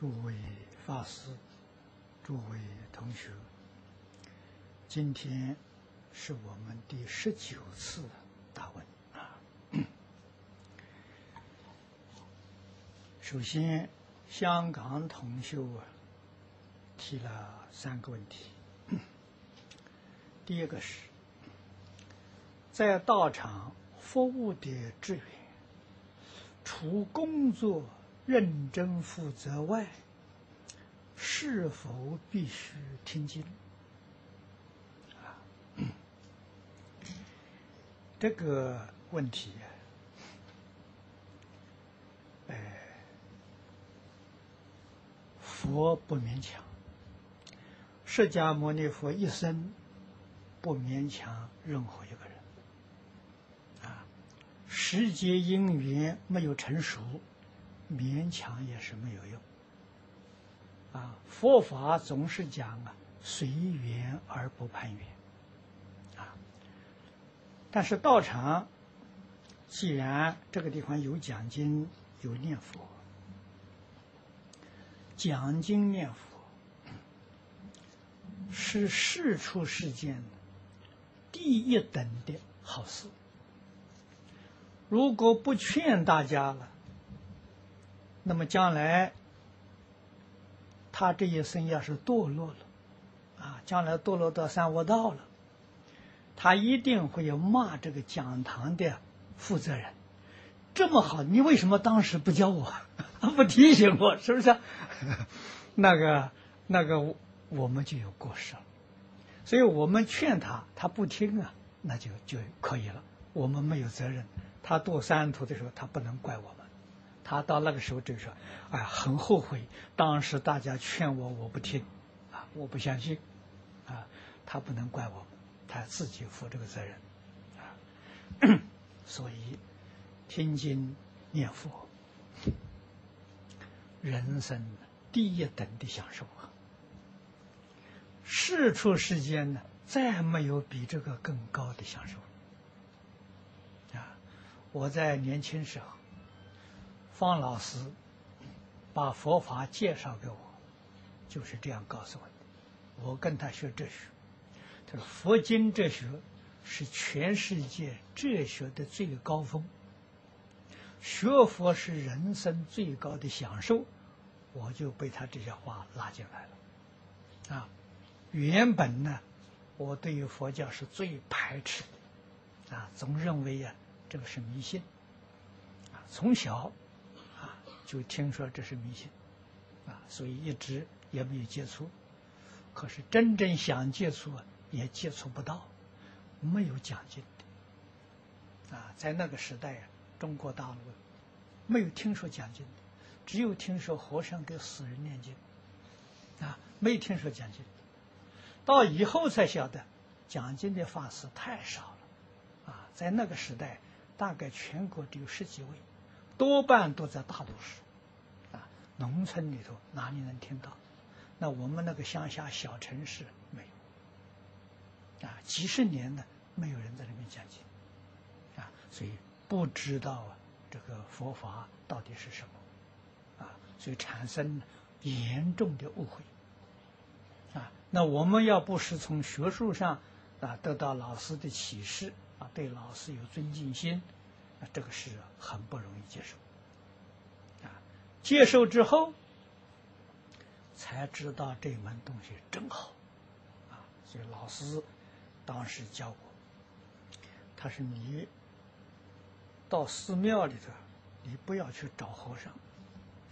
诸位法师、诸位同学，今天是我们第十九次答问啊。首先，香港同修啊提了三个问题。第一个是，在道场服务的职员，除工作认真负责外，是否必须听经？啊，这个问题，哎，佛不勉强，释迦牟尼佛一生不勉强任何一个人，啊，时节因缘没有成熟。勉强也是没有用，啊，佛法总是讲啊，随缘而不攀缘，啊，但是道场既然这个地方有讲经有念佛，讲经念佛是世出世间第一等的好事，如果不劝大家了。那么将来，他这一生要是堕落了，啊，将来堕落到三恶道了，他一定会有骂这个讲堂的负责人。这么好，你为什么当时不教我，不提醒我？是不是？那个那个，我们就有过失了。所以我们劝他，他不听啊，那就就可以了。我们没有责任。他堕三途的时候，他不能怪我们。他到那个时候就说：“哎，很后悔，当时大家劝我，我不听，啊，我不相信，啊，他不能怪我，他自己负这个责任，啊，所以听经念佛，人生第一等的享受啊！世出世间呢，再没有比这个更高的享受啊！我在年轻时候。”方老师把佛法介绍给我，就是这样告诉我的。我跟他学哲学，他说佛经哲学是全世界哲学的最高峰，学佛是人生最高的享受。我就被他这些话拉进来了。啊，原本呢，我对于佛教是最排斥的，啊，总认为呀这个是迷信，啊，从小。就听说这是迷信，啊，所以一直也没有接触。可是真正想接触也接触不到，没有讲经的，啊，在那个时代啊，中国大陆没有听说讲经的，只有听说和尚给死人念经，啊，没听说讲经。到以后才晓得，讲经的法师太少了，啊，在那个时代，大概全国只有十几位。多半都在大都市，啊，农村里头哪里能听到？那我们那个乡下小城市没有，啊，几十年了没有人在那边讲经，啊，所以不知道啊这个佛法到底是什么，啊，所以产生严重的误会，啊，那我们要不是从学术上啊得到老师的启示，啊，对老师有尊敬心。那这个是很不容易接受，啊，接受之后才知道这门东西真好，啊，所以老师当时教我，他说你到寺庙里头，你不要去找和尚，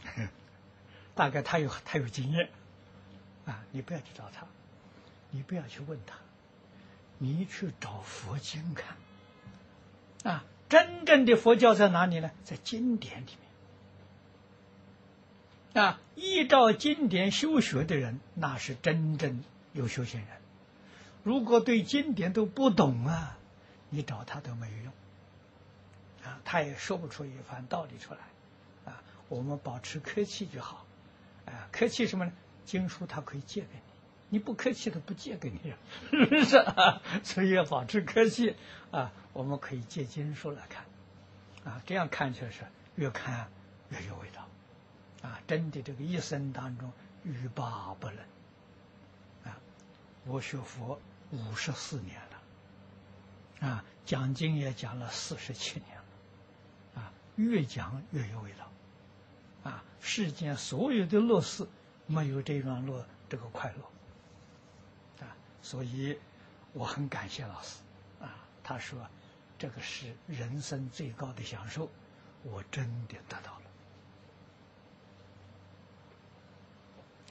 大概他有他有经验，啊，你不要去找他，你不要去问他，你去找佛经看，啊。真正的佛教在哪里呢？在经典里面啊！依照经典修学的人，那是真正有修行人。如果对经典都不懂啊，你找他都没有用啊！他也说不出一番道理出来啊！我们保持客气就好啊！客气什么呢？经书他可以借给你，你不客气他不借给你，是不是？所以要保持客气啊！我们可以借经书来看，啊，这样看起来是越看越有味道，啊，真的这个一生当中欲罢不能，啊，我学佛五十四年了，啊，讲经也讲了四十七年了，啊，越讲越有味道，啊，世间所有的乐事没有这段乐这个快乐，所以我很感谢老师，啊，他说这个是人生最高的享受，我真的得到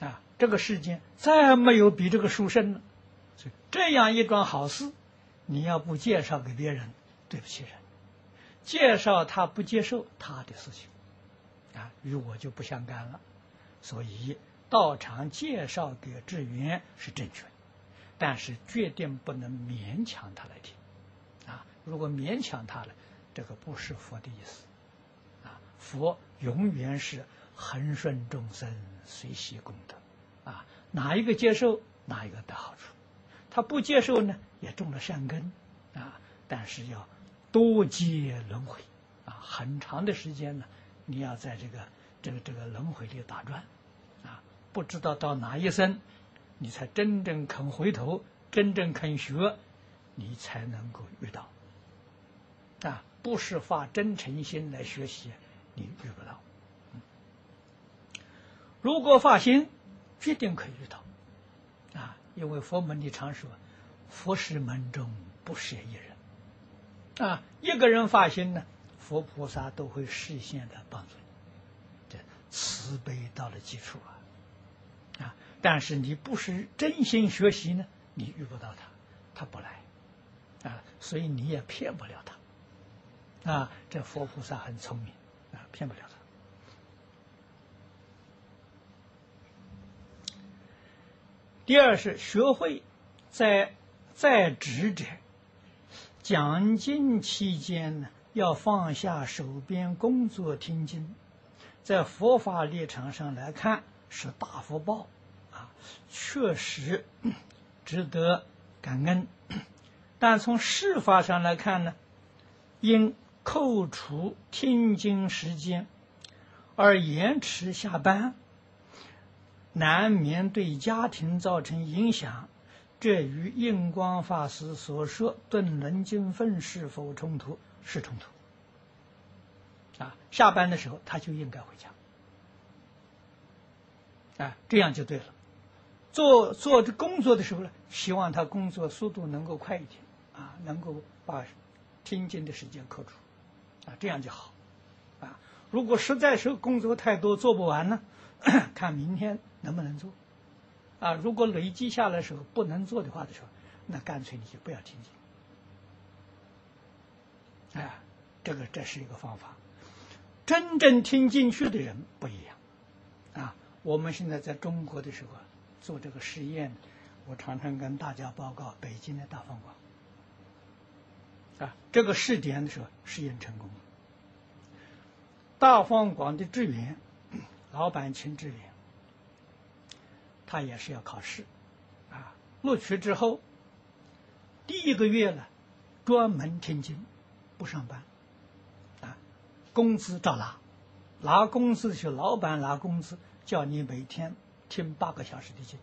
了。啊，这个世间再没有比这个殊胜了。这样一桩好事，你要不介绍给别人，对不起人；介绍他不接受他的事情，啊，与我就不相干了。所以道场介绍给志云是正确的，但是决定不能勉强他来听。啊，如果勉强他了，这个不是佛的意思。啊，佛永远是。恒顺众生，随喜功德，啊，哪一个接受，哪一个得好处；他不接受呢，也种了善根，啊，但是要多劫轮回，啊，很长的时间呢，你要在这个这个这个轮回里打转，啊，不知道到哪一生，你才真正肯回头，真正肯学，你才能够遇到，啊，不是发真诚心来学习，你遇不到。如果发心，决定可以遇到，啊，因为佛门里常说，佛是门中不舍一人，啊，一个人发心呢，佛菩萨都会视线的帮助你，这慈悲到了基础啊，啊，但是你不是真心学习呢，你遇不到他，他不来，啊，所以你也骗不了他，啊，这佛菩萨很聪明，啊，骗不了他。第二是学会在在职者讲经期间呢，要放下手边工作听经，在佛法立场上来看是大福报，确实值得感恩。但从事法上来看呢，因扣除听经时间而延迟下班。难免对家庭造成影响，这与印光法师所说顿能经分是否冲突？是冲突。啊，下班的时候他就应该回家，啊，这样就对了。做做这工作的时候呢，希望他工作速度能够快一点，啊，能够把听经的时间扣除，啊，这样就好。啊，如果实在是工作太多做不完呢？看明天能不能做，啊，如果累积下来时候不能做的话的时候，那干脆你就不要听经，啊，这个这是一个方法。真正听进去的人不一样，啊，我们现在在中国的时候做这个实验，我常常跟大家报告北京的大方广，啊，这个试点的时候试验成功。了，大方广的职员。老板请志远，他也是要考试，啊，录取之后，第一个月呢，专门听经，不上班，啊，工资照拿，拿工资的时候，老板拿工资，叫你每天听八个小时的经，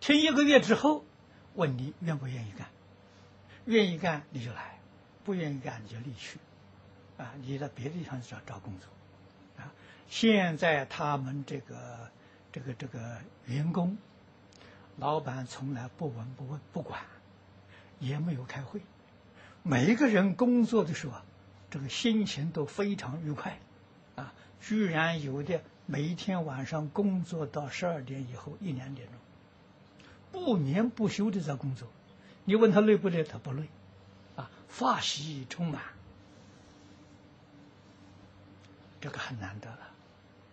听一个月之后，问你愿不愿意干，愿意干你就来，不愿意干你就离去，啊，你在别的地方找找工作。啊现在他们这个这个这个员工，老板从来不闻不问不管，也没有开会，每一个人工作的时候，这个心情都非常愉快，啊，居然有的每一天晚上工作到十二点以后一两点钟，不眠不休的在工作，你问他累不累，他不累，啊，发喜充满，这个很难得了。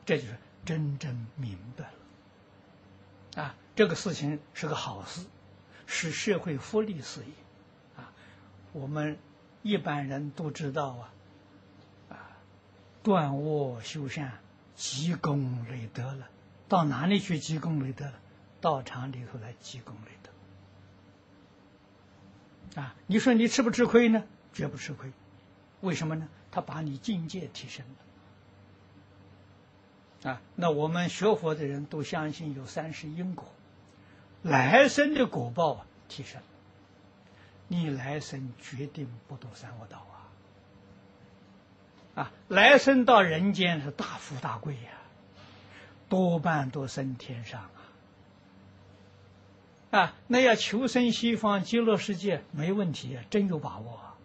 这就是真正明白了，啊，这个事情是个好事，是社会福利事业，啊，我们一般人都知道啊，啊，断恶修善，积功累德了，到哪里去积功累德了？道场里头来积功累德，啊，你说你吃不吃亏呢？绝不吃亏，为什么呢？他把你境界提升了。啊，那我们学佛的人都相信有三世因果，来生的果报啊提升，你来生决定不堕三恶道啊！来生到人间是大富大贵呀，多半都升天上啊！啊，那要求生西方极乐世界没问题，真有把握啊！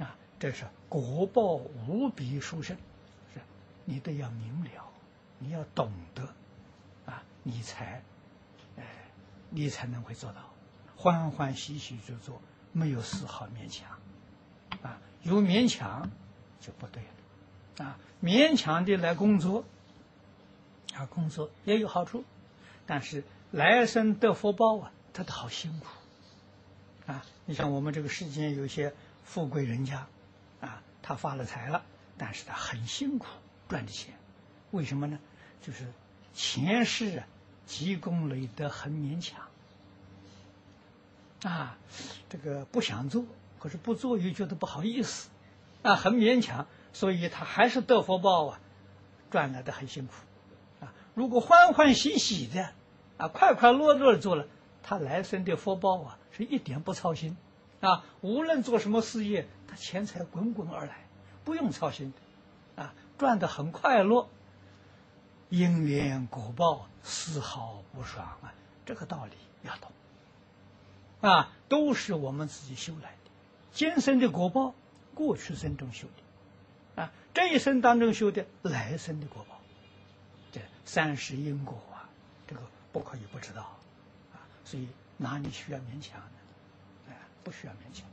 啊这是果报无比殊胜。是你都要明了，你要懂得，啊，你才，哎，你才能会做到，欢欢喜喜就做，没有丝毫勉强，啊，有勉强就不对了，啊，勉强的来工作，啊，工作也有好处，但是来生得福报啊，他都好辛苦，啊，你像我们这个世间有些富贵人家，啊，他发了财了，但是他很辛苦。赚的钱，为什么呢？就是前世啊，积功累德很勉强。啊，这个不想做，可是不做又觉得不好意思。啊，很勉强，所以他还是得福报啊，赚来的很辛苦啊。如果欢欢喜喜的啊，快快乐乐的做了，他来生的福报啊，是一点不操心啊。无论做什么事业，他钱财滚滚而来，不用操心啊。赚的很快乐，因缘果报丝毫不爽啊！这个道理要懂啊，都是我们自己修来的。今生的果报，过去生中修的啊，这一生当中修的来生的果报，这三世因果啊，这个不可以不知道啊。所以哪里需要勉强呢？哎，不需要勉强。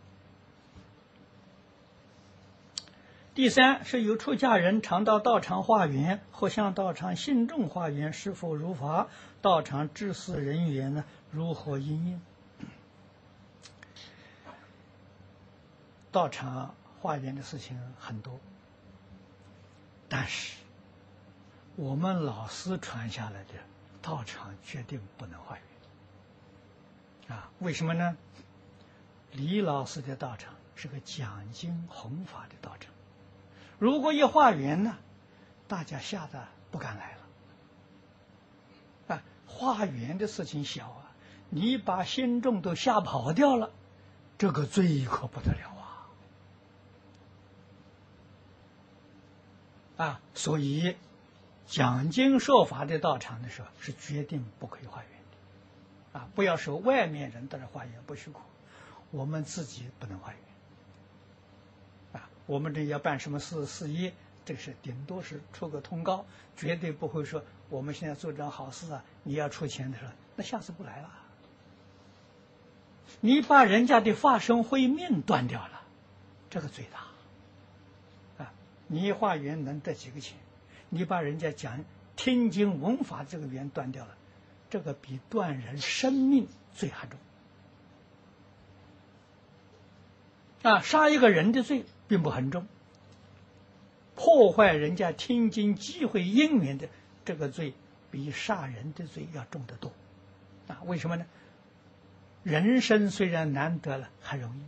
第三是由出家人常到道场化缘，或向道场信众化缘，是否如法？道场知事人员呢？如何应应？道场化缘的事情很多，但是我们老师传下来的道场决定不能化缘啊？为什么呢？李老师的道场是个讲经弘法的道场。如果一化缘呢，大家吓得不敢来了。啊，化缘的事情小啊，你把心众都吓跑掉了，这个罪可不得了啊！所以讲经说法的道场的时候是决定不可以化缘的。啊，不要说外面人在这化缘不许可，我们自己不能化缘。啊我们这要办什么事事业，这个是顶多是出个通告，绝对不会说我们现在做点好事啊，你要出钱的时候，那下次不来了。你把人家的法身慧命断掉了，这个最大你化缘能得几个钱？你把人家讲听经闻法这个缘断掉了，这个比断人生命罪还重啊！杀一个人的罪。并不很重，破坏人家听经机会因缘的这个罪，比杀人的罪要重得多，啊，为什么呢？人生虽然难得了，还容易，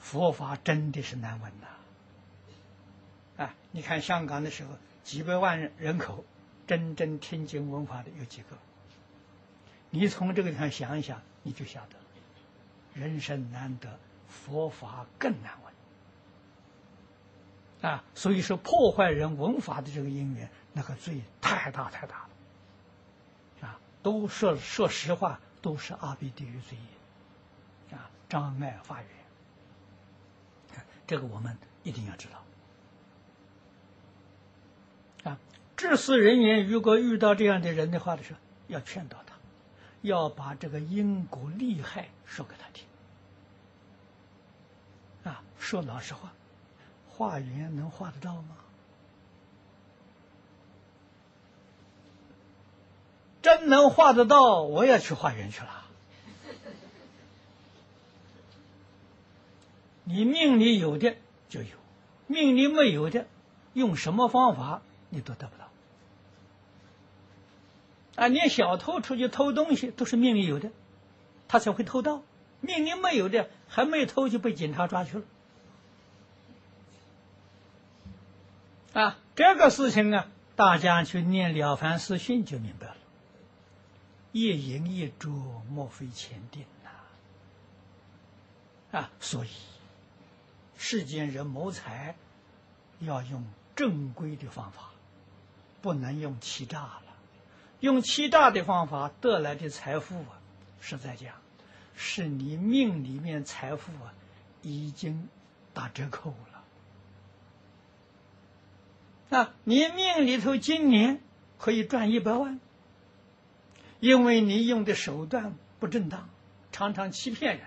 佛法真的是难闻呐，你看香港的时候，几百万人口，真正听经闻法的有几个？你从这个地方想一想，你就晓得，人生难得，佛法更难闻。啊，所以说破坏人文法的这个因缘，那个罪太大太大了，啊，都说说实话，都是阿鼻地狱罪业，啊，障碍发源，这个我们一定要知道，啊，治世人员如果遇到这样的人的话的时候，要劝导他，要把这个因果利害说给他听，啊，说老实话。化缘能化得到吗？真能化得到，我也去化缘去了。你命里有的就有，命里没有的，用什么方法你都得不到。啊，连小偷出去偷东西都是命里有的，他才会偷到；命里没有的，还没偷就被警察抓去了。啊，这个事情啊，大家去念《了凡四训》就明白了。一饮一啄，莫非前定呐！啊，所以世间人谋财要用正规的方法，不能用欺诈了。用欺诈的方法得来的财富啊，实在讲，是你命里面财富啊已经打折扣了。那你命里头今年可以赚一百万。因为你用的手段不正当，常常欺骗人，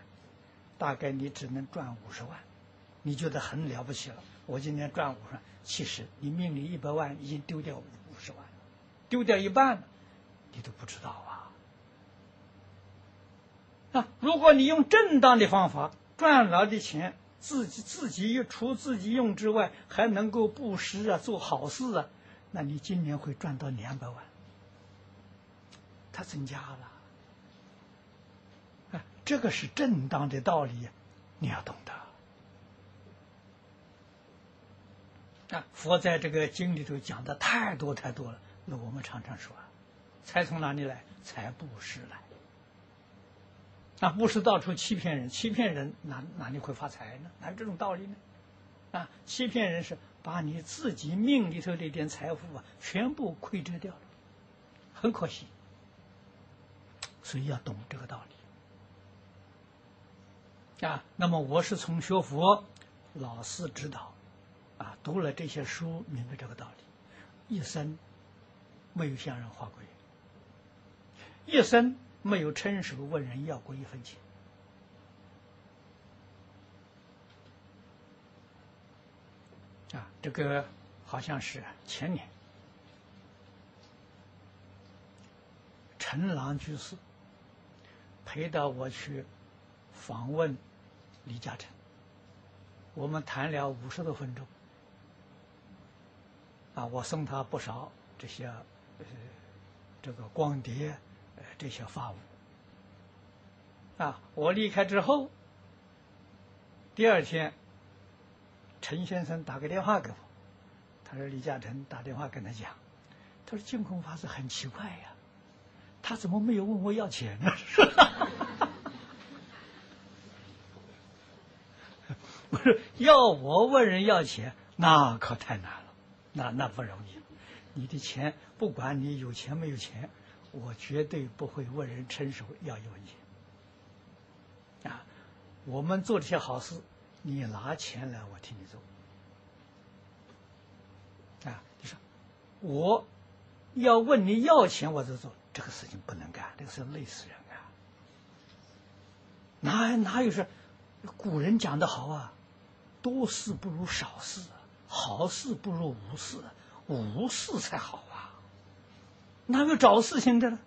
大概你只能赚五十万，你觉得很了不起了。我今年赚五十万，其实你命里一百万已经丢掉五，丢掉一半，你都不知道啊。啊，如果你用正当的方法赚来的钱，自己自己除自己用之外，还能够布施啊，做好事啊，那你今年会赚到两百万。它增加了，啊，这个是正当的道理，你要懂得。啊，佛在这个经里头讲的太多太多了，那我们常常说，财从哪里来？财布施来。啊，不是到处欺骗人，欺骗人哪哪里会发财呢？哪有这种道理呢？啊，欺骗人是把你自己命里头的一点财富啊，全部亏折掉了，很可惜。所以要懂这个道理啊。那么我是从学佛老师指导啊，读了这些书，明白这个道理，一生没有向人花过一生没有伸手问人要过一分钱啊。这个好像是前年，陈郎居士。陪到我去访问李嘉诚，我们谈了五十多分钟。啊，我送他不少这些这个光碟呃这些发物。啊，我离开之后，第二天，陈先生打个电话给我，他说李嘉诚打电话跟他讲，他说净空法师很奇怪呀。他怎么没有问我要钱呢？我说要我问人要钱，那可太难了，那那不容易。你的钱，不管你有钱没有钱，我绝对不会问人伸手要一文钱。啊，我们做这些好事，你拿钱来，我替你做。啊，就说我要问你要钱，我就做。这个事情不能干，这个事累死人啊！哪哪有说，古人讲的好啊，多事不如少事，好事不如无事，无事才好啊！哪有找事情的呢？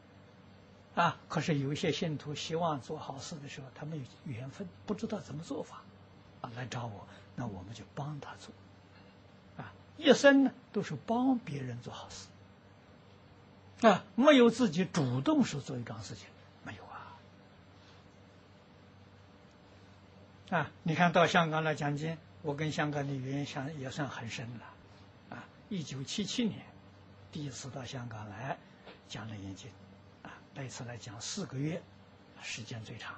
啊！可是有一些信徒希望做好事的时候，他没有缘分，不知道怎么做法，啊，来找我，那我们就帮他做，啊，一生呢都是帮别人做好事。啊，没有自己主动去做一桩事情，没有啊！啊，你看到香港来讲经，我跟香港的缘相也算很深了。一九七七年第一次到香港来讲了研经，啊，那次来讲四个月，时间最长。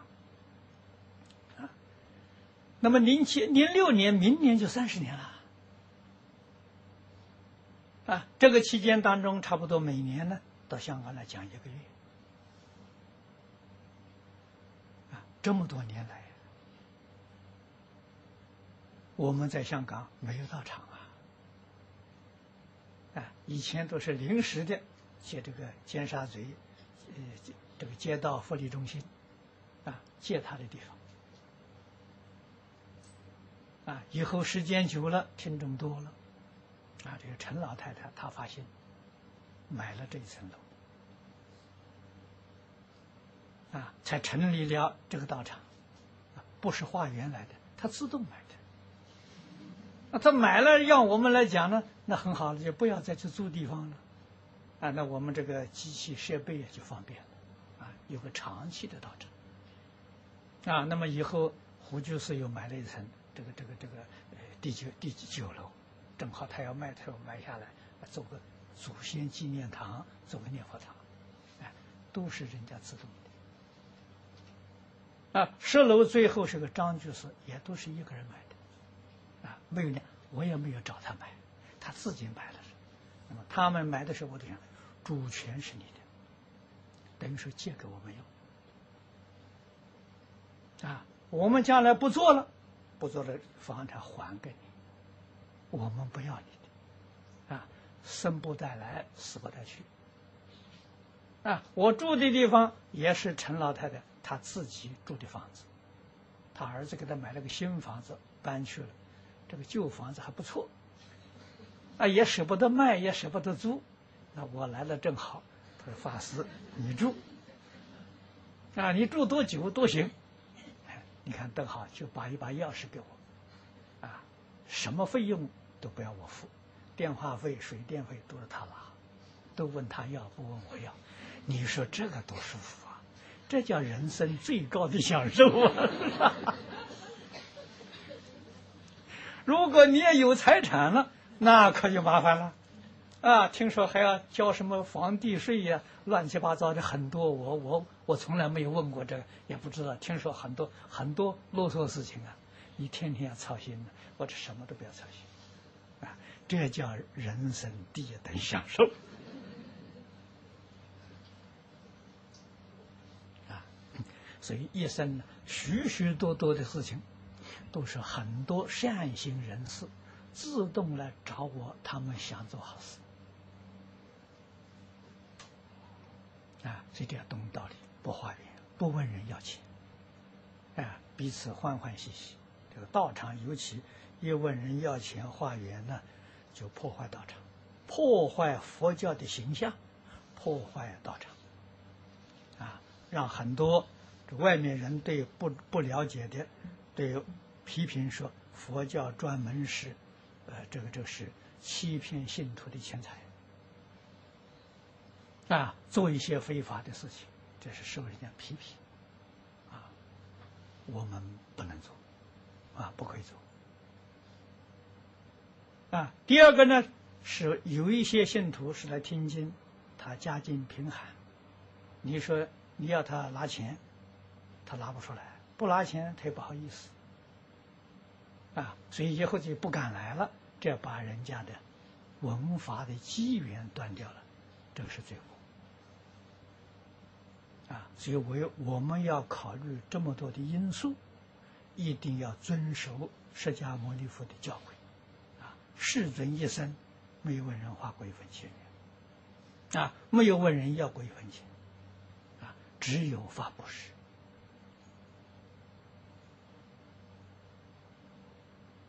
啊，那么零七零六年，明年就三十年了。啊，这个期间当中，差不多每年呢。到香港来讲一个月，啊，这么多年来，我们在香港没有到场，啊，以前都是临时的，借这个尖沙咀，呃，这个街道福利中心，啊，借他的地方，啊，以后时间久了，听众多了，啊，这个陈老太太她发现。买了这一层楼，啊，才成立了这个道场，不是化缘来的，他自动买的。那他买了，让我们来讲呢，那很好了，就不要再去租地方了，啊，那我们这个机器设备也就方便了，啊，有个长期的道场，啊，那么以后胡居士又买了一层，这个这个这个呃第九第九楼，正好他要卖，他要买下来，做个。祖先纪念堂做个念佛堂，哎，都是人家自动的。啊，十楼最后是个张居士，也都是一个人买的，没有呢，我也没有找他买，他自己买了。那么他们买的时候，我就想，主权是你的，等于说借给我们用。啊，我们将来不做了，不做了，房产还给你，我们不要你的，啊。生不带来，死不带去。啊，我住的地方也是陈老太太她自己住的房子，她儿子给她买了个新房子搬去了，这个旧房子还不错，啊，也舍不得卖，也舍不得租，那我来了正好，他说法师你住，啊，你住多久都行，你看正好就把一把钥匙给我，啊，什么费用都不要我付。电话费、水电费都是他拿，都问他要，不问我要。你说这个多舒服啊！这叫人生最高的享受啊！如果你也有财产了，那可就麻烦了啊！听说还要交什么房地税呀，乱七八糟的很多。我我我从来没有问过这个，也不知道。听说很多很多啰嗦事情啊，你天天要操心的，或者什么都不要操心。啊这叫人生第一等享受啊！所以一生呢许许多多的事情，都是很多善心人士自动来找我，他们想做好事啊！这点懂道理，不花缘，不问人要钱，啊，彼此欢欢喜喜。这个道场尤其一问人要钱化缘呢。就破坏道场，破坏佛教的形象，破坏道场，啊，让很多这外面人对不不了解的，对批评说佛教专门是，呃，这个这是欺骗信徒的钱财，啊，做一些非法的事情，这是受人家批评，啊，我们不能做，啊，不可以做。啊，第二个呢，是有一些信徒是来听经，他家境贫寒，你说你要他拿钱，他拿不出来，不拿钱他也不好意思，啊，所以以后就不敢来了，这把人家的文法的机缘断掉了，这个是罪过，啊，所以我我们要考虑这么多的因素，一定要遵守释迦牟尼佛的教诲。啊世尊一生没有问人花过一分钱，啊，没有问人要过一分钱，啊，只有发布施，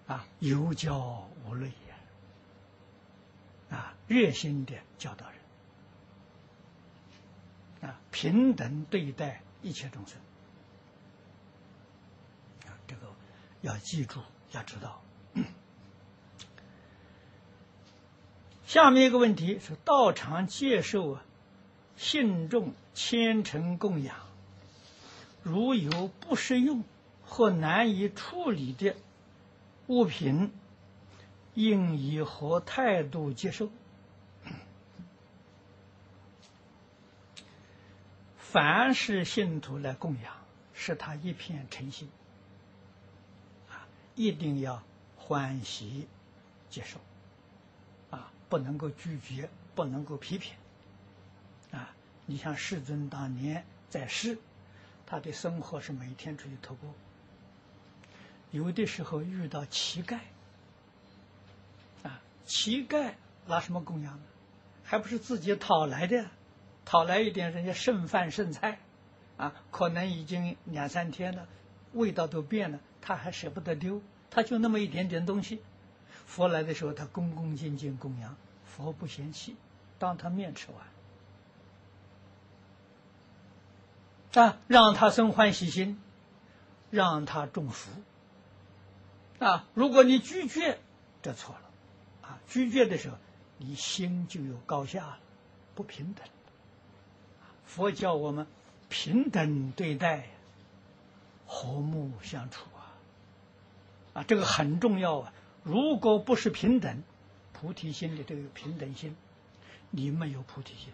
啊，有教无类呀，啊，热心的教导人，啊，平等对待一切众生，啊，这个要记住，要知道。下面一个问题是：道场接受啊，信众虔诚供养，如有不适用或难以处理的物品，应以何态度接受？凡是信徒来供养，是他一片诚心，啊，一定要欢喜接受。啊不能够拒绝，不能够批评，啊！你像世尊当年在世，他的生活是每天出去徒步，有的时候遇到乞丐，啊，乞丐拿什么供养呢？还不是自己讨来的，讨来一点人家剩饭剩菜，啊，可能已经两三天了，味道都变了，他还舍不得丢，他就那么一点点东西。佛来的时候，他恭恭敬敬供养，佛不嫌弃，当他面吃完，啊，让他生欢喜心，让他种福，啊，如果你拒绝，这错了，啊，拒绝的时候，你心就有高下了，不平等。佛教我们平等对待，和睦相处啊，啊，这个很重要啊。如果不是平等，菩提心里都有平等心，你没有菩提心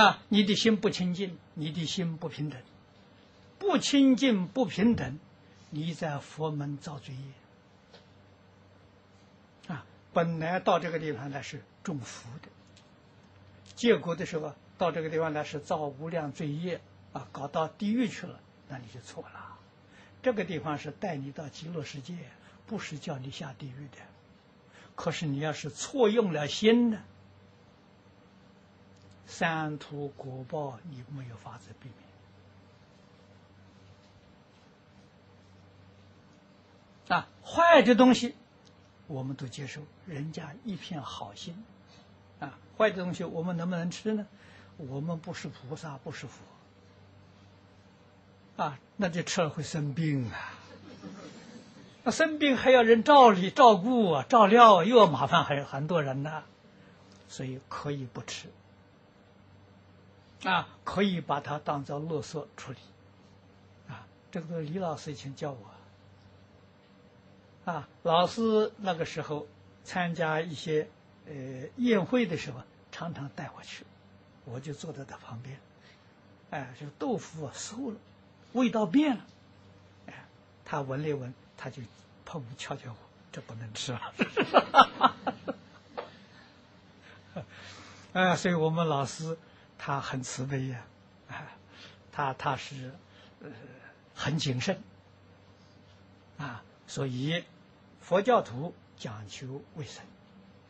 啊！你的心不清净，你的心不平等，不清净不平等，你在佛门造罪业啊！本来到这个地方来是种福的，结果的时候到这个地方来是造无量罪业啊，搞到地狱去了，那你就错了。这个地方是带你到极乐世界，不是叫你下地狱的。可是你要是错用了心呢，三途果报你没有法子避免。啊，坏的东西我们都接受，人家一片好心，啊，坏的东西我们能不能吃呢？我们不是菩萨，不是佛，啊，那就吃了会生病啊。那生病还要人照理照顾啊，照料又要麻烦，还有很多人呢，所以可以不吃，啊，可以把它当做垃圾处理，啊，这个李老师以前教我，啊，老师那个时候参加一些呃宴会的时候，常常带我去，我就坐在他旁边，哎，这个豆腐啊馊了，味道变了，哎，他闻了闻。他就碰敲敲我，这不能吃啊！啊，所以我们老师他很慈悲呀，啊，他他是呃很谨慎啊，所以佛教徒讲求卫生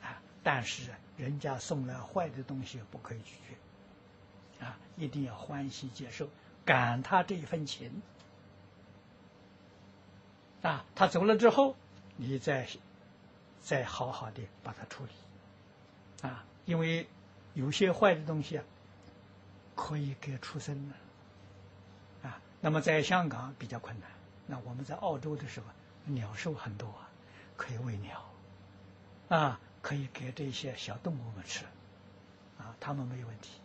啊，但是人家送来坏的东西不可以拒绝啊，一定要欢喜接受，感他这一份情。啊，他走了之后，你再再好好的把它处理，啊，因为有些坏的东西啊，可以给出生的，啊，那么在香港比较困难，那我们在澳洲的时候，鸟兽很多，可以喂鸟，啊，可以给这些小动物们吃，啊，它们没有问题，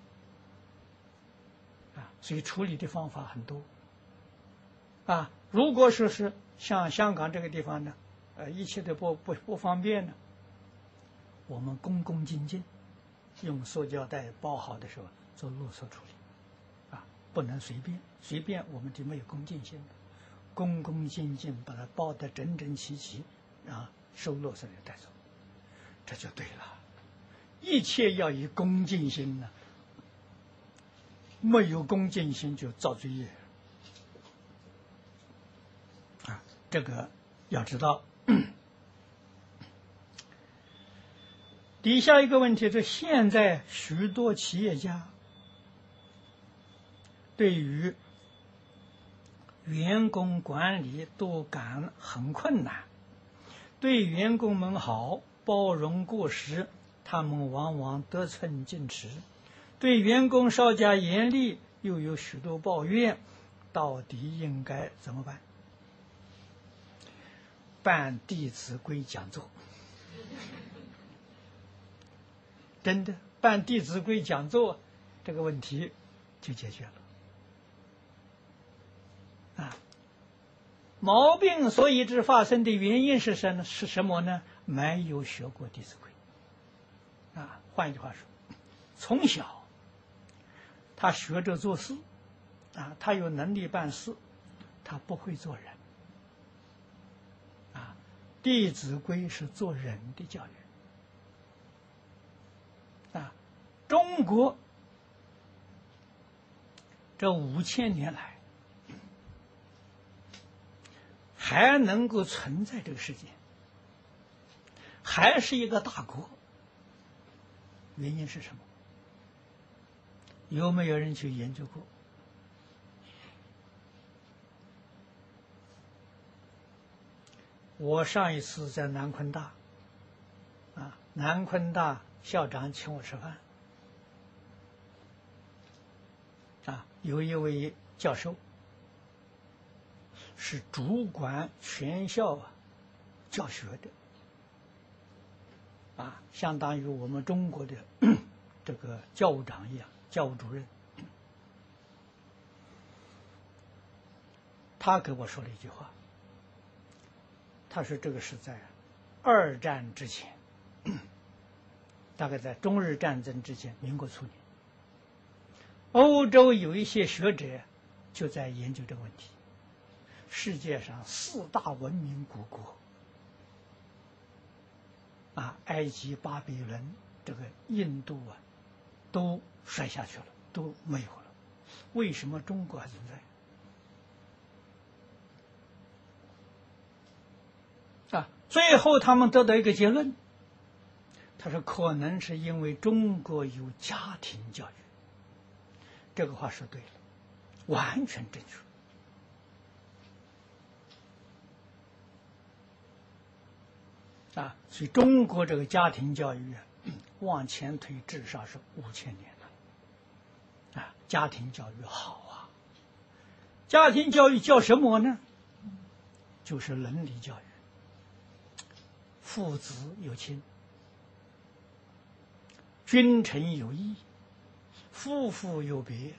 啊，所以处理的方法很多，啊，如果说是。像香港这个地方呢，呃，一切都不不不方便呢。我们恭恭敬敬用塑胶袋包好的时候做垃圾处理，啊，不能随便，随便我们就没有恭敬心。恭恭敬敬把它包得整整齐齐，啊，收垃圾的带走，这就对了。一切要以恭敬心呢，没有恭敬心就造罪业啊。这个要知道。底下一个问题是：现在许多企业家对于员工管理都感很困难，对员工们好，包容过失，他们往往得寸进尺；对员工稍加严厉，又有许多抱怨。到底应该怎么办？办《弟子规》讲座，真的办《弟子规》讲座，这个问题就解决了。啊，毛病所以致发生的原因是什是什么呢？没有学过《弟子规》。啊，换一句话说，从小他学着做事，啊，他有能力办事，他不会做人。《啊弟子规》是做人的教育啊！中国这五千年来还能够存在这个世界，还是一个大国，原因是什么？有没有人去研究过？我上一次在南昆大，啊，南昆大校长请我吃饭，啊，有一位教授是主管全校啊教学的，啊，相当于我们中国的 这个教务长一样，教务主任，他给我说了一句话。他说：“这个是在二战之前，大概在中日战争之前，民国初年，欧洲有一些学者就在研究这个问题。世界上四大文明古国，啊，埃及、巴比伦、这个印度啊，都摔下去了，都没有了。为什么中国还存在？啊，最后他们得到一个结论，他说可能是因为中国有家庭教育。这个话说对了，完全正确。啊，所以中国这个家庭教育啊，往前推至少是五千年了。啊，家庭教育好啊，家庭教育教什么呢？就是伦理教育，父子有亲，君臣有义，夫妇有别，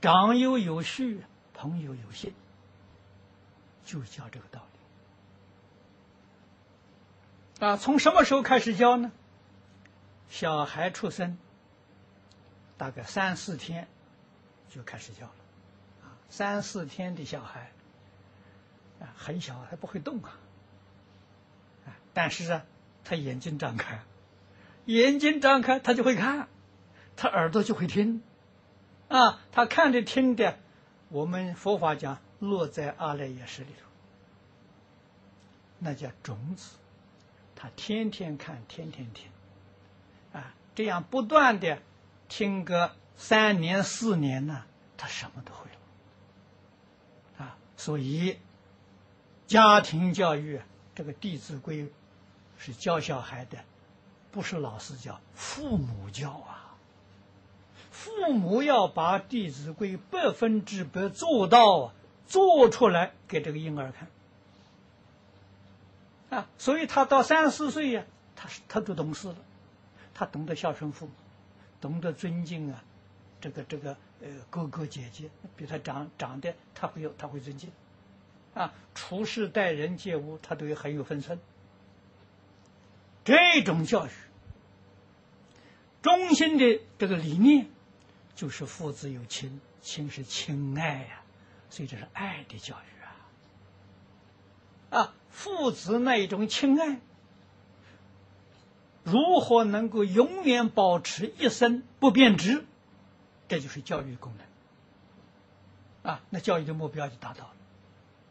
长幼有序，朋友有信，就教这个道理。啊，从什么时候开始教呢？小孩出生，大概三四天就开始教了。啊，三四天的小孩，啊，很小还不会动啊。啊，但是啊，他眼睛张开，眼睛张开他就会看，他耳朵就会听，啊，他看着听的，我们佛法讲落在阿赖耶识里头，那叫种子。他天天看，天天听，啊，这样不断的听个三年四年呢，他什么都会了，啊，所以家庭教育这个《弟子规》是教小孩的，不是老师教，父母教啊，父母要把《弟子规》百分之百做到啊，做出来给这个婴儿看。啊，所以他到三四岁呀，他他就懂事了，他懂得孝顺父母，懂得尊敬啊，这个这个呃哥哥姐姐比他长长的，他会有他会尊敬，啊，处事待人接物他都有很有分寸。这种教育，中心的这个理念，就是父子有亲，亲是亲爱呀，所以这是爱的教育啊。啊，父子那一种亲爱，如何能够永远保持一生不变质？这就是教育功能。啊，那教育的目标就达到了。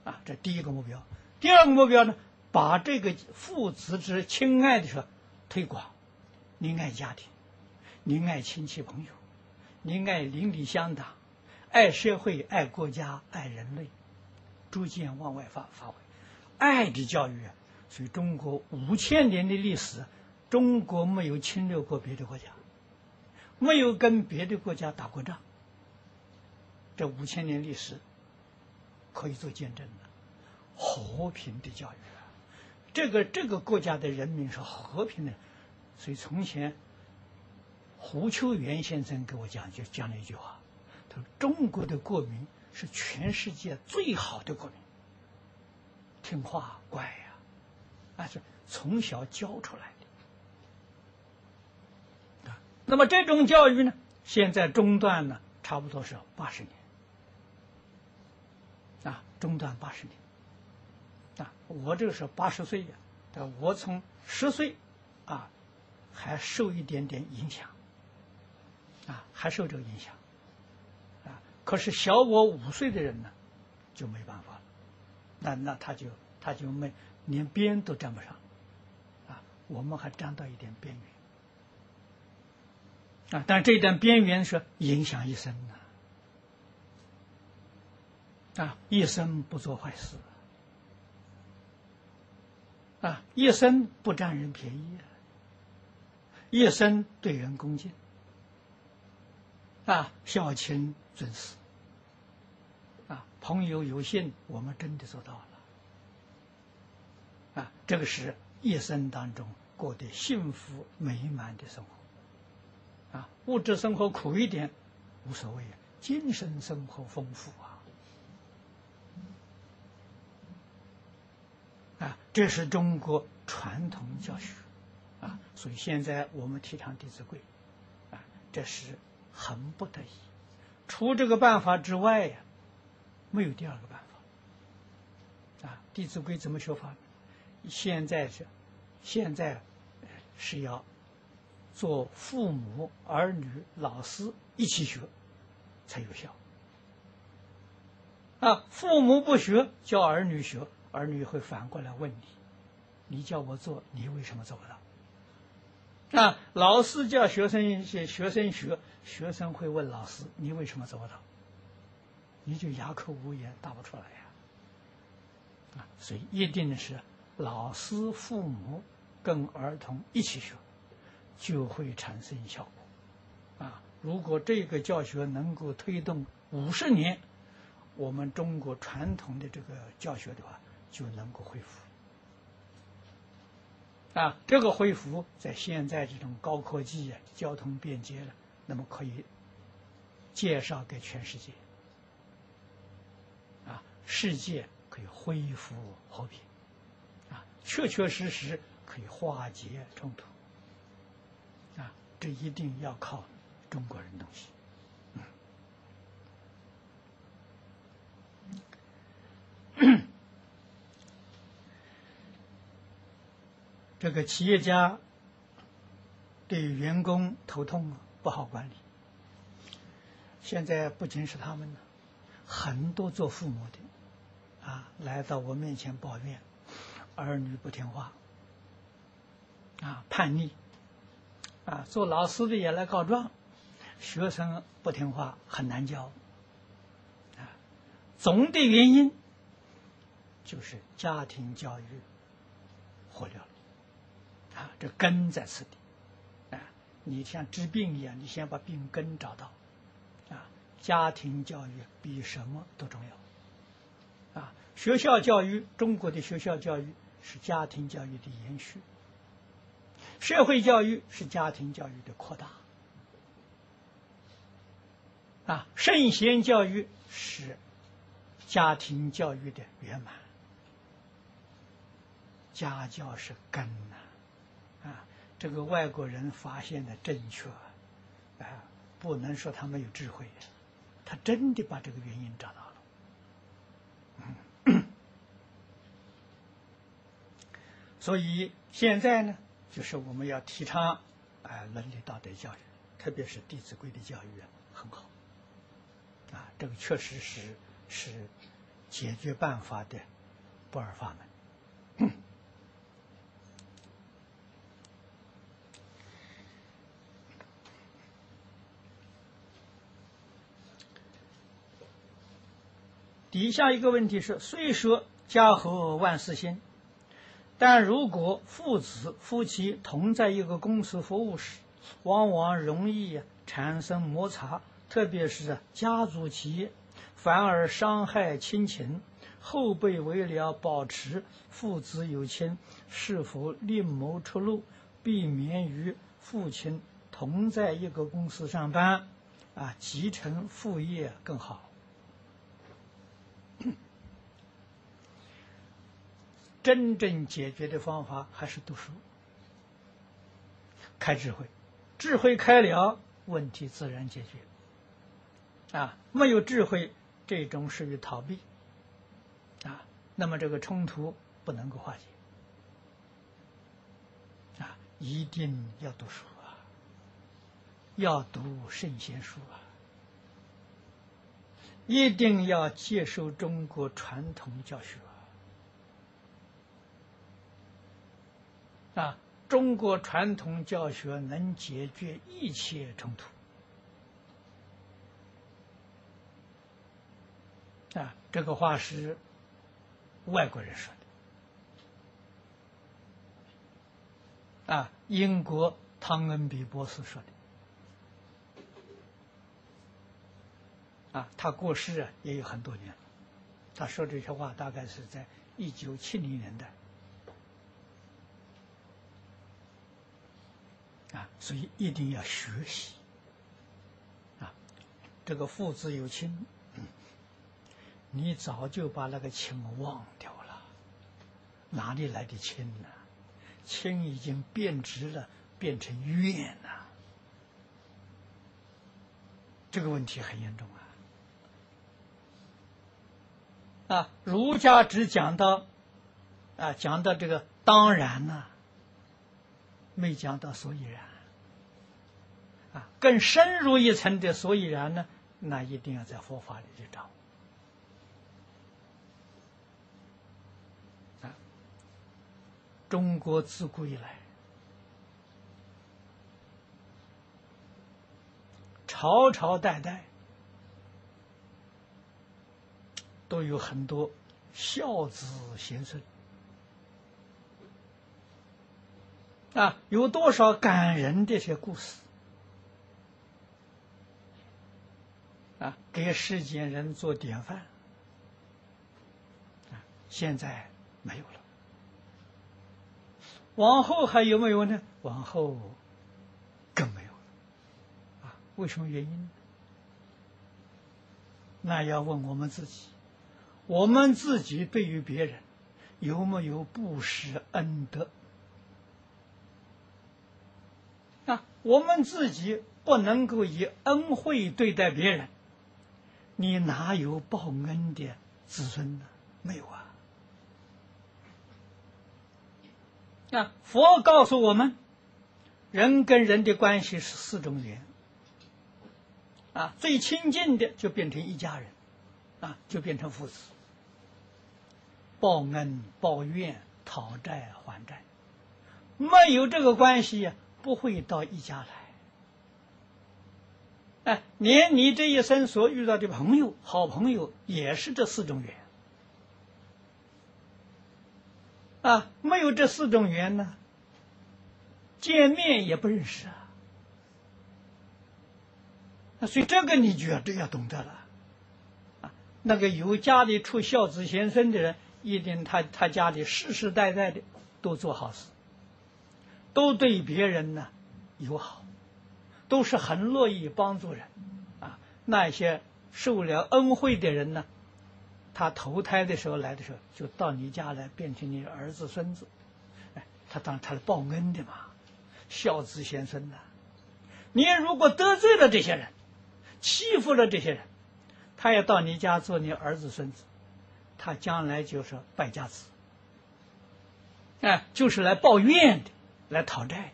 啊，这第一个目标。第二个目标呢，把这个父子之亲爱的说推广。您爱家庭，您爱亲戚朋友，您爱邻里乡党，爱社会，爱国家，爱人类，逐渐往外发发挥。爱的教育，所以中国五千年的历史，中国没有侵略过别的国家，没有跟别的国家打过仗。这五千年历史可以做见证的，和平的教育啊，这个这个国家的人民是和平的，所以从前胡秋原先生给我讲就讲了一句话，他说中国的国民是全世界最好的国民。听话乖呀，那是从小教出来的啊。那么这种教育呢，现在中断呢，差不多是八十年啊，中断八十年啊。我这个是八十岁呀，我从十岁啊，还受一点点影响啊，还受这个影响啊。可是小我五岁的人呢，就没办法。那那他就他就没连边都沾不上，啊，我们还沾到一点边缘，啊，但这一点边缘是影响一生的，啊，一生不做坏事，啊，一生不占人便宜，一生对人恭敬，啊，孝亲尊师。朋友有信，我们真的做到了啊！这个是一生当中过得幸福美满的生活啊！物质生活苦一点无所谓，精神生活丰富啊！啊，这是中国传统教学啊，所以现在我们提倡《弟子规》，啊，这是很不得已，除这个办法之外呀，没有第二个办法。啊，《弟子规》怎么学法？现在是，现在是要做父母、儿女、老师一起学才有效。啊，父母不学，教儿女学，儿女会反过来问你：你叫我做，你为什么做不到？啊，老师叫学生学，学生学，学生会问老师：你为什么做不到？你就哑口无言，答不出来呀。啊，所以一定是。老师、父母跟儿童一起学，就会产生效果。啊，如果这个教学能够推动五十年，我们中国传统的这个教学的话，就能够恢复。啊，这个恢复在现在这种高科技啊、交通便捷了，那么可以介绍给全世界。世界可以恢复和平。啊确确实实可以化解冲突，啊，这一定要靠中国人东西。这个企业家对员工头痛不好管理，现在不仅是他们了，很多做父母的啊，来到我面前抱怨。儿女不听话，啊，叛逆，啊，做老师的也来告状，学生不听话很难教，啊，总的原因就是家庭教育坏掉了，啊，这根在此地，啊，你像治病一样，你先把病根找到，啊，家庭教育比什么都重要，学校教育，中国的学校教育。是家庭教育的延续，社会教育是家庭教育的扩大，啊，圣贤教育是家庭教育的圆满，家教是根呐，啊，这个外国人发现的正确，啊，不能说他没有智慧，他真的把这个原因找到了。所以现在呢，就是我们要提倡啊伦理道德教育，特别是《弟子规》的教育啊很好，啊，这个确实是是解决办法的不二法门。底下一个问题是：虽说家和万事兴。但如果父子夫妻同在一个公司服务时，往往容易产生摩擦，特别是家族企业，反而伤害亲情。后辈为了保持父子有情，是否另谋出路，避免与父亲同在一个公司上班，啊，继承父业更好？真正解决的方法还是读书，开智慧，智慧开了，问题自然解决。啊，没有智慧，这种属于逃避。啊，那么这个冲突不能够化解。啊，一定要读书啊，要读圣贤书啊，一定要接受中国传统教学。啊，啊中国传统教学能解决一切冲突。啊，这个话是外国人说的。啊，英国汤恩比博士说的。啊，他过世啊也有很多年了。他说这些话大概是在一九七零年代。啊，所以一定要学习啊！这个父子有亲，你早就把那个亲忘掉了，哪里来的亲呢？亲已经变质了，变成怨了。这个问题很严重啊！啊，儒家只讲到啊，讲到这个当然呢，没讲到所以然。啊，更深入一层的所以然呢，那一定要在佛法里去找。中国自古以来，朝朝代代都有很多孝子贤孙啊，有多少感人的些故事啊，给世间人做典范啊，现在没有了。往后还有没有呢？往后更没有了，啊？为什么原因？那要问我们自己，我们自己对于别人有没有布施恩德？啊，我们自己不能够以恩惠对待别人，你哪有报恩的子孙呢？没有啊。啊，佛告诉我们，人跟人的关系是四种缘。啊，最亲近的就变成一家人，啊，就变成父子。报恩、报怨、讨债还债，没有这个关系呀，不会到一家来。哎，连你这一生所遇到的朋友、好朋友，也是这四种缘。啊，没有这四种缘呢，见面也不认识啊。所以这个你就要都要懂得了。啊，那个有家里出孝子贤孙的人，一定他他家里世世代代的都做好事，都对别人呢友好，都是很乐意帮助人。啊，那些受了恩惠的人呢？他投胎的时候来的时候，就到你家来，变成你儿子孙子，哎，他当他是报恩的嘛，孝子贤孙呐。你如果得罪了这些人，欺负了这些人，他要到你家做你儿子孙子，他将来就是败家子，哎，就是来报怨的，来讨债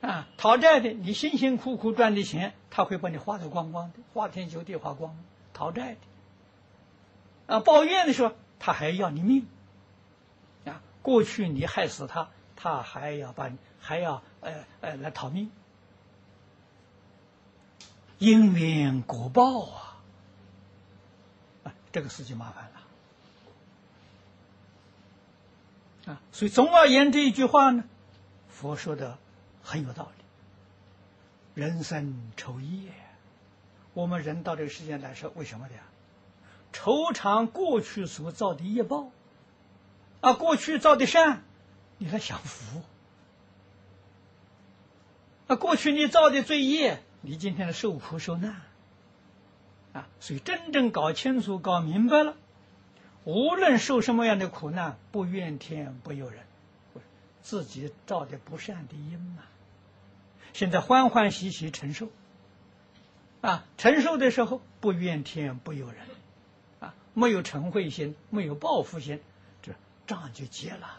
的，啊，讨债的，你辛辛苦苦赚的钱，他会把你花的光光的，花天酒地花光。讨债的，啊，抱怨的时候，他还要你命，啊，过去你害死他，他还要把你，还要呃呃来讨命，因缘果报啊，啊，这个事情麻烦了，啊，所以总而言之一句话呢，佛说的很有道理，人生愁业。我们人到这个世界来说，为什么的呀？愁偿过去所造的业报，啊，过去造的善，你来享福；啊，过去你造的罪业，你今天的受苦受难。啊，所以真正搞清楚、搞明白了，无论受什么样的苦难，不怨天不尤人，自己造的不善的因嘛。现在欢欢喜喜承受。啊，承受的时候不怨天不由人，啊，没有嗔恚心，没有报复心，这账就结了。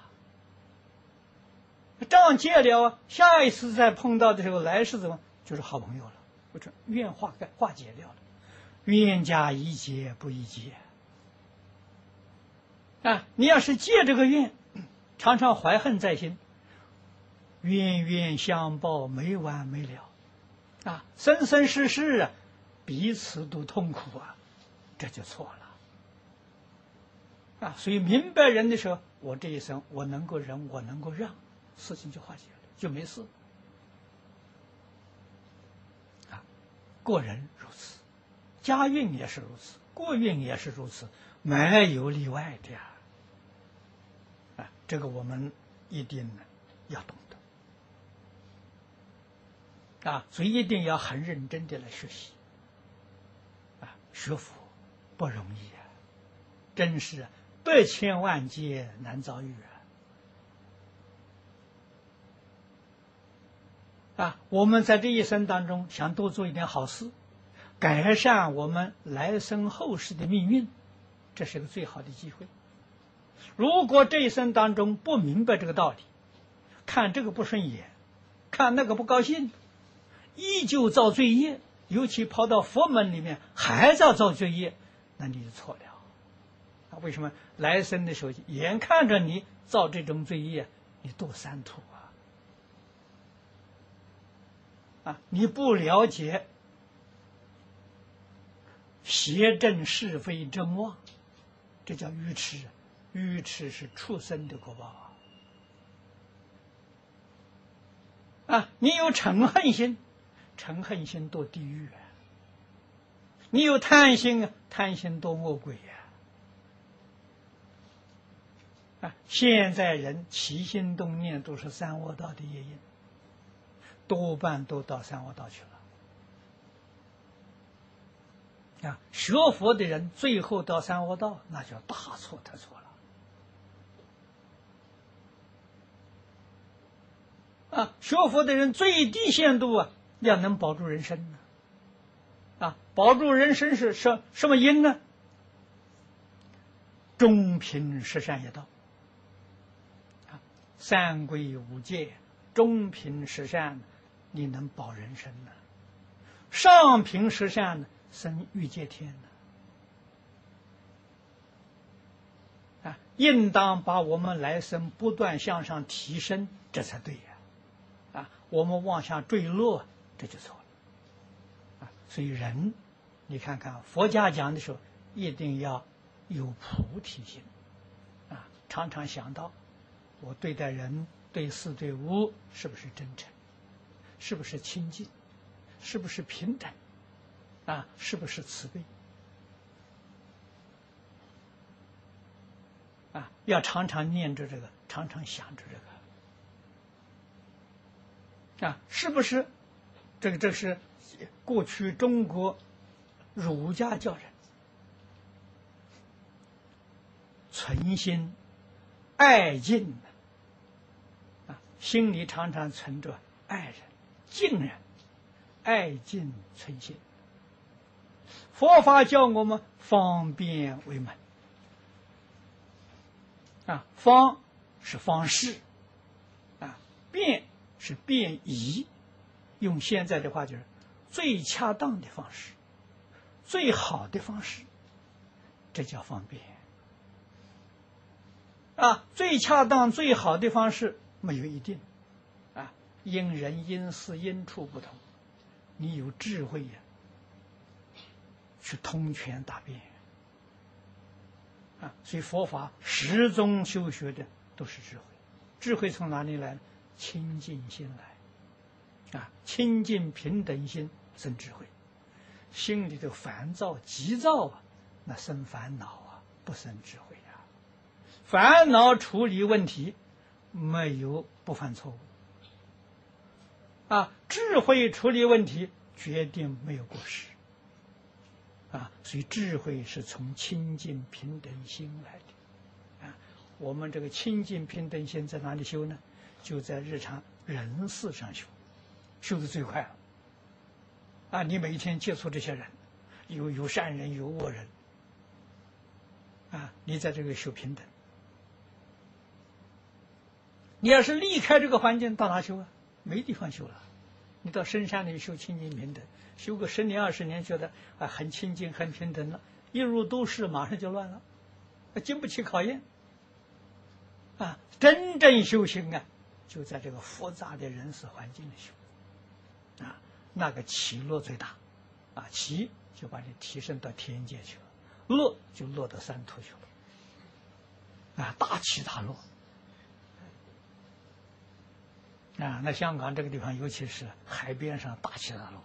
账结了，下一次再碰到的时候，来世怎么就是好朋友了？不是怨化解化解掉了，冤家宜解不宜结。啊，你要是借这个怨，常常怀恨在心，冤冤相报没完没了。啊，生生世世啊，彼此都痛苦啊，这就错了。啊，所以明白人的时候，我这一生我能够忍，我能够让，事情就化解了，就没事。啊，过人如此，家运也是如此，过运也是如此，没有例外的呀。这个我们一定呢要懂得啊，所以一定要很认真的来学习啊，学佛不容易啊，真是百千万劫难遭遇啊！啊，我们在这一生当中想多做一点好事，改善我们来生后世的命运，这是个最好的机会。如果这一生当中不明白这个道理，看这个不顺眼，看那个不高兴，依旧造罪业，尤其跑到佛门里面还在造罪业，那你就错了。啊，为什么来生的时候眼看着你造这种罪业，你堕三途啊？啊，你不了解邪正是非真妄，这叫愚痴。愚痴是畜生的果报啊！你有嗔恨心，嗔恨心堕地狱啊！你有贪心啊，贪心堕恶鬼呀！啊，现在人起心动念都是三恶道的业因，多半都到三恶道去了。啊，学佛的人最后到三恶道，那叫大错特错了。啊，学佛的人最低限度啊，要能保住人身呢。啊，保住人身是什什么因呢？中平十善业道。啊，三规五戒，中平十善，你能保人身呢？上平十善呢，生欲界天呢？啊，应当把我们来生不断向上提升，这才对呀。我们往下坠落，这就错了。啊，所以人，你看看佛家讲的时候，一定要有菩提心，啊，常常想到我对待人、对事、对物是不是真诚，是不是亲近，是不是平等，啊，是不是慈悲，啊，要常常念着这个，常常想着这个。啊，是不是？这个这是过去中国儒家教人存心爱敬的啊，心里常常存着爱人、敬人，爱敬存心。佛法教我们方便为门啊，方是方式啊，便。是便宜，用现在的话就是最恰当的方式，最好的方式，这叫方便。啊，最恰当、最好的方式没有一定，啊，因人因事因处不同，你有智慧呀，去通权达变。啊，所以佛法始终修学的都是智慧，智慧从哪里来？清净心来，啊，清净平等心生智慧，心里头烦躁急躁啊，那生烦恼啊，不生智慧啊。烦恼处理问题没有不犯错误，啊，智慧处理问题决定没有过失，啊，所以智慧是从清净平等心来的，啊，我们这个清净平等心在哪里修呢？就在日常人事上修，修的最快。啊，你每一天接触这些人，有有善人，有恶人，啊，你在这个修平等。你要是离开这个环境，到哪修啊？没地方修了。你到深山里修清净平等，修个十年二十年，觉得啊很清净很平等了，一入都市马上就乱了，经不起考验。啊，真正修行啊！就在这个复杂的人事环境里修，啊，那个起落最大，啊，起就把你提升到天界去了，落就落到三途去了，啊，大起大落，啊，那香港这个地方，尤其是海边上大起大落，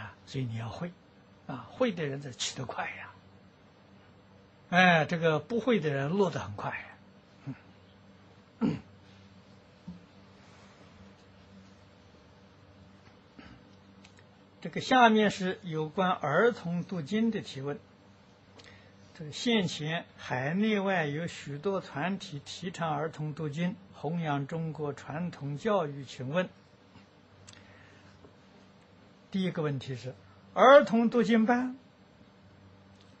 啊，所以你要会，啊，会的人才起得快呀，哎，这个不会的人落得很快。这个下面是有关儿童读经的提问。这个现前海内外有许多团体提倡儿童读经，弘扬中国传统教育，请问第一个问题是：儿童读经班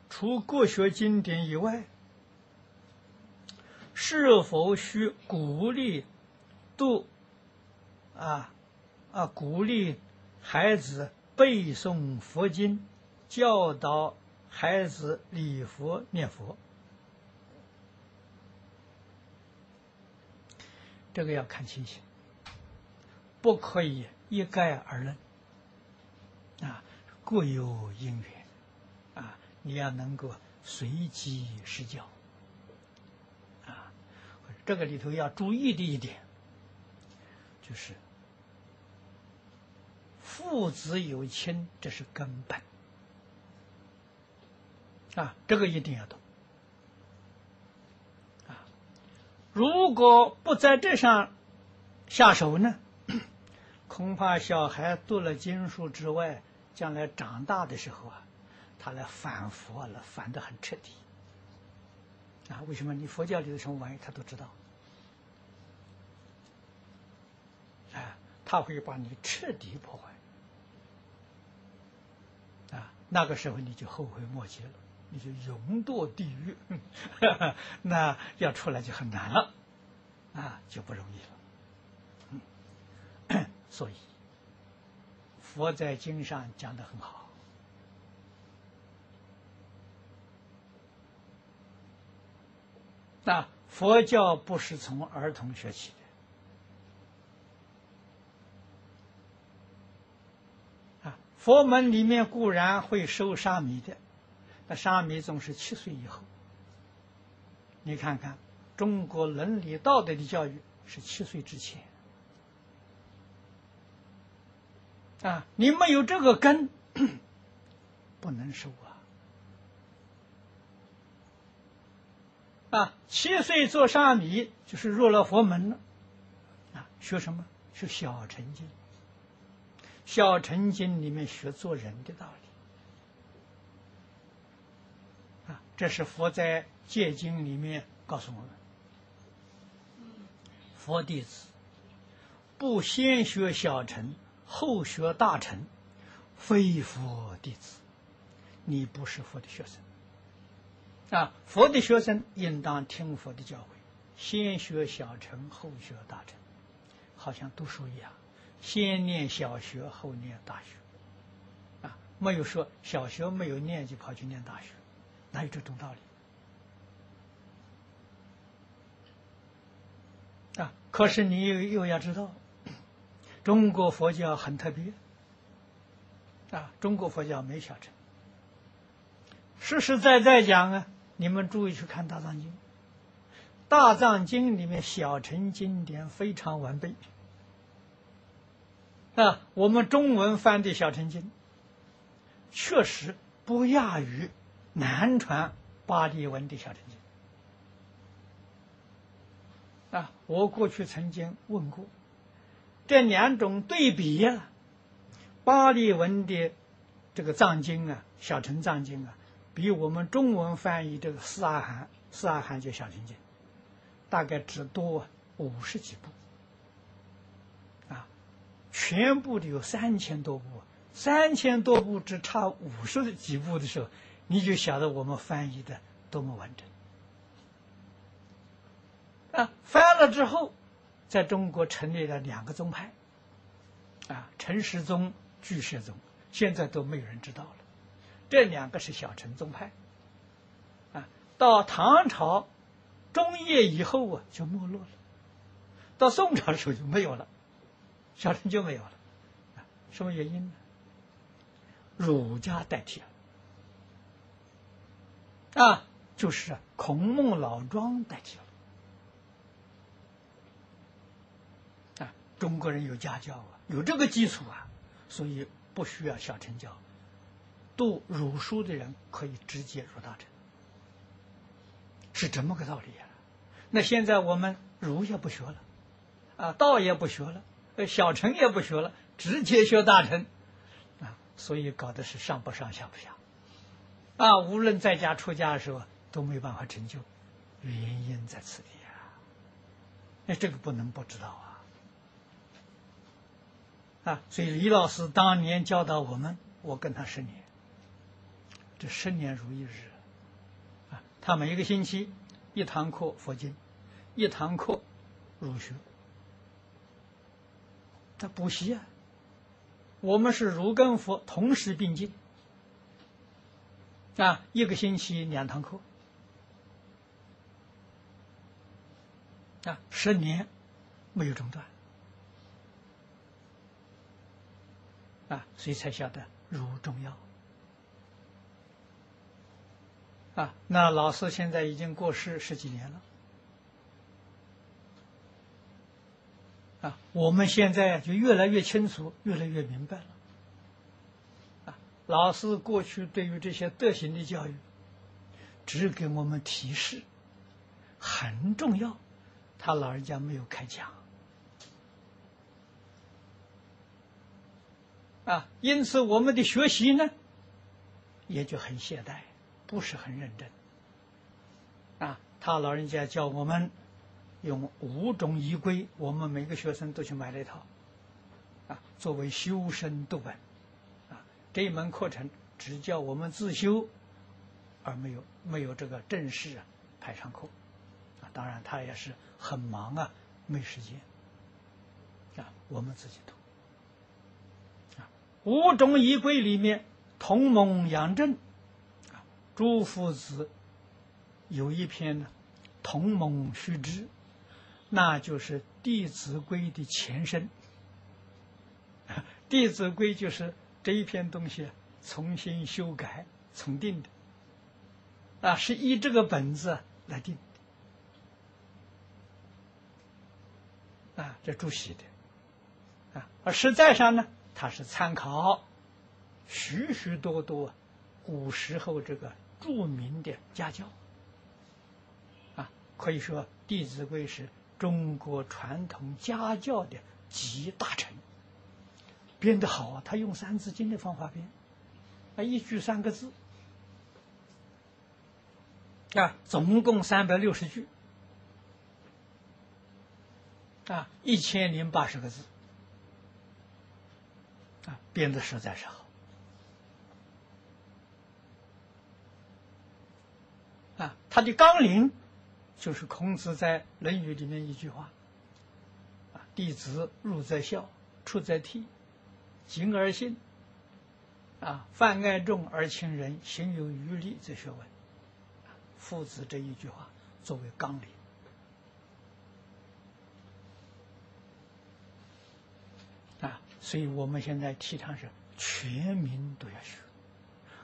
除国学经典以外，是否需鼓励读啊啊鼓励孩子背诵佛经，教导孩子礼佛念佛？这个要看情形，不可以一概而论。啊，各有因缘，啊，你要能够随机施教，啊，这个里头要注意的一点，就是父子有亲，这是根本，啊，这个一定要懂，啊，如果不在这上下手呢，恐怕小孩读了经书之外。将来长大的时候啊，他来反佛了，反得很彻底。啊，为什么？你佛教里的什么玩意他都知道。啊，他会把你彻底破坏。啊，那个时候你就后悔莫及了，你就永堕地狱，那要出来就很难了，啊，就不容易了。所以。佛在经上讲的很好，那佛教不是从儿童学起的啊。佛门里面固然会收沙弥的，那沙弥总是七岁以后。你看看中国伦理道德的教育是七岁之前。啊，你没有这个根，不能收啊！啊，七岁做沙弥就是入了佛门了。啊，学什么？学小乘经。小乘经里面学做人的道理。啊，这是佛在戒经里面告诉我们：佛弟子不先学小乘。后学大乘，非佛弟子，你不是佛的学生啊！佛的学生应当听佛的教诲，先学小乘，后学大乘，好像读书一样，先念小学，后念大学啊！没有说小学没有念就跑去念大学，哪有这种道理啊？可是你又又要知道。中国佛教很特别，啊，中国佛教没小乘。实实在在讲啊，你们注意去看《大藏经》，《大藏经》里面小乘经典非常完备，啊，我们中文翻的小乘经，确实不亚于南传巴利文的小乘经，啊，我过去曾经问过。这两种对比呀，巴利文的这个藏经啊，小乘藏经啊，比我们中文翻译这个四阿含、四阿含就小乘经，大概只多五十几部，全部的有三千多部，三千多部只差五十几部的时候，你就晓得我们翻译的多么完整，啊，翻了之后。在中国成立了两个宗派，啊，陈世宗、巨石宗，现在都没有人知道了。这两个是小乘宗派，啊，到唐朝中叶以后啊，就没落了。到宋朝的时候就没有了，小乘就没有了。什么原因呢？儒家代替了，啊，就是孔孟老庄代替了。啊中国人有家教啊，有这个基础啊，所以不需要小乘教。读儒书的人可以直接入大乘，是这么个道理啊。那现在我们儒也不学了，啊，道也不学了，呃小乘也不学了，直接学大乘，啊，所以搞的是上不上下不下，啊，无论在家出家的时候都没办法成就，原因在此地啊。那这个不能不知道啊。啊，所以李老师当年教导我们，我跟他十年，这十年如一日，啊，他每一个星期一堂课佛经，一堂课儒学，他补习啊，我们是儒跟佛同时并进，啊，一个星期两堂课，啊，十年没有中断。啊，所以才晓得儒重要。啊，那老师现在已经过世十几年了。啊，我们现在就越来越清楚，越来越明白了。啊，老师过去对于这些德行的教育，只给我们提示，很重要，他老人家没有开讲。啊，因此我们的学习呢，也就很懈怠，不是很认真。啊，他老人家教我们用五种仪规，我们每个学生都去买了一套，啊，作为修身读本，啊，这一门课程只教我们自修，而没有没有这个正式啊排上课，啊，当然他也是很忙啊，没时间，啊，我们自己读。啊五种仪规里面，同盟养正，啊，朱夫子有一篇呢，《同盟须知》，那就是《弟子规》的前身。《弟子规》就是这一篇东西重新修改重定的，啊，是依这个本子来定，啊，这朱熹的，啊，而实在上呢。他是参考许许多多古时候这个著名的家教啊，可以说《弟子规》是中国传统家教的集大成。编得好啊，他用《三字经》的方法编，啊，一句三个字，啊，总共三百六十句，啊，一千零八十个字。啊，编的实在是好。啊，他的纲领就是孔子在《论语》里面一句话：“啊，弟子入则孝，出则悌，谨而信。啊，泛爱众而亲仁，行有余力则学文。”父子这一句话作为纲领啊。所以我们现在提倡是全民都要学，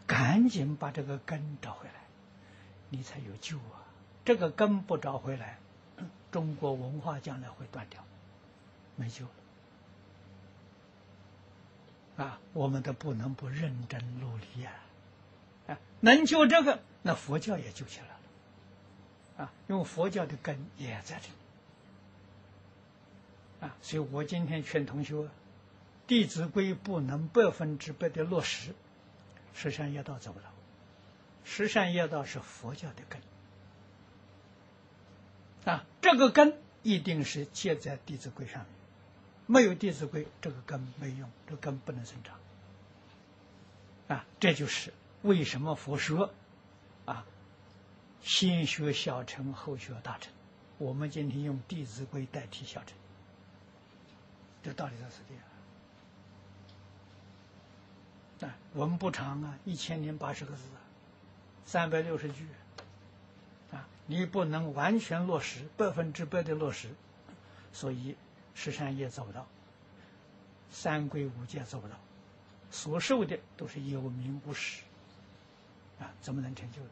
赶紧把这个根找回来，你才有救啊！这个根不找回来，中国文化将来会断掉，没救了。啊，我们都不能不认真努力呀！啊，能救这个，那佛教也救起来了。啊，因为佛教的根也在这里。啊，所以我今天劝同学。《弟子规》不能百分之百的落实，十善业道走不了。十善业道是佛教的根啊，这个根一定是结在《弟子规》上面。没有《弟子规》，这个根没用，这根不能生长啊。这就是为什么佛说啊，先学小乘，后学大乘。我们今天用《弟子规》代替小乘，这道理在此地啊。啊，文不长啊，一千零八十个字，三百六十句，你不能完全落实，百分之百的落实，所以十善业做不到，三规五戒做不到，所受的都是有名无实，啊，怎么能成就呢？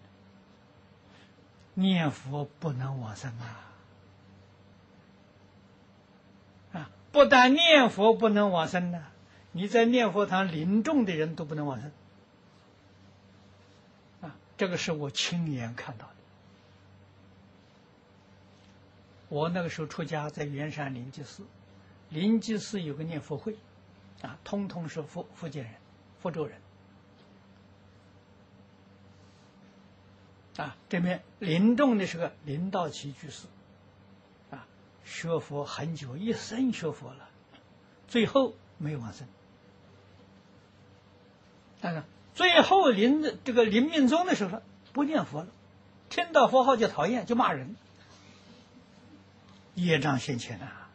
念佛不能往生啊！啊，不但念佛不能往生呢。你在念佛堂临终的人都不能往生啊！这个是我亲眼看到的。我那个时候出家在圆山灵济寺，灵济寺有个念佛会，啊，通通是福福建人、福州人，啊，这边临终的是个林道奇居士，啊，学佛很久，一生学佛了，最后。没有往生。但是最后临这个临命终的时候，不念佛了，听到佛号就讨厌，就骂人，业障现前啊！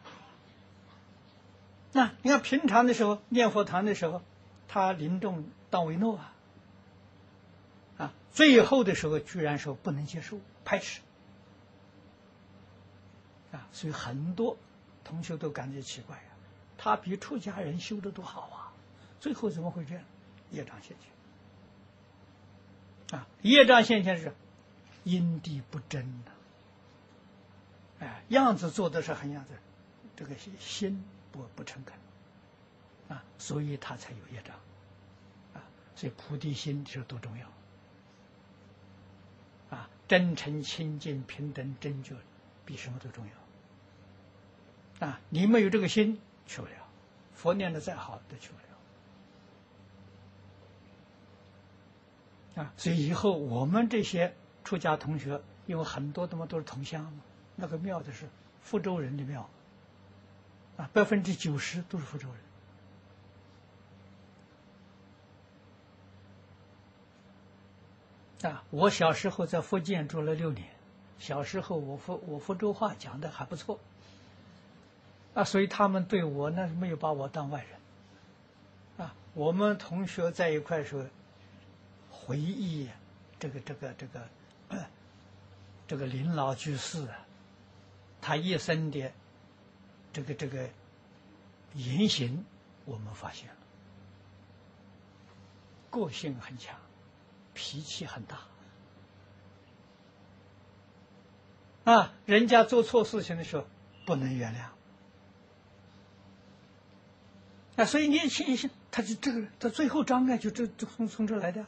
那你看平常的时候念佛堂的时候，他临终当为诺啊，啊，最后的时候居然说不能接受，排斥，啊，所以很多同学都感觉奇怪呀，他比出家人修的都好啊，最后怎么会这样？业障现前，啊，业障现前是因地不真的，哎，样子做的是很样子，这个心不不诚恳，啊，所以他才有业障，啊，所以菩提心是多重要，啊，真诚、清净、平等、真觉，比什么都重要，啊，你没有这个心去不了，佛念的再好都去不了。啊，所以以后我们这些出家同学，因为很多他妈都是同乡嘛，那个庙的是福州人的庙，啊，百分之九十都是福州人。啊，我小时候在福建住了六年，小时候我福我福州话讲的还不错，啊，所以他们对我那没有把我当外人，啊，我们同学在一块时候。回忆这个这个这个这个林老居士啊，他一生的这个这个言行，我们发现了，个性很强，脾气很大。啊，人家做错事情的时候不能原谅。啊，所以你信信，他就这个他最后障碍就这从从这来的。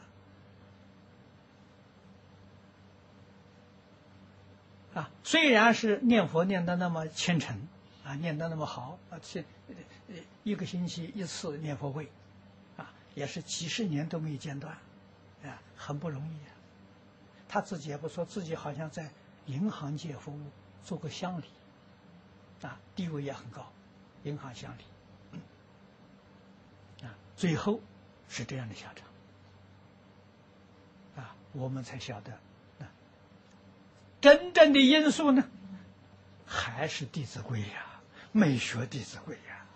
虽然是念佛念的那么虔诚，啊，念的那么好，啊，这一个星期一次念佛会，啊，也是几十年都没间断，啊，很不容易啊。他自己也不说自己好像在银行界服务，做过乡里，啊，地位也很高，银行乡里，啊，最后是这样的下场，啊，我们才晓得。真正的因素呢，还是《弟子规》呀，没学《弟子规》呀，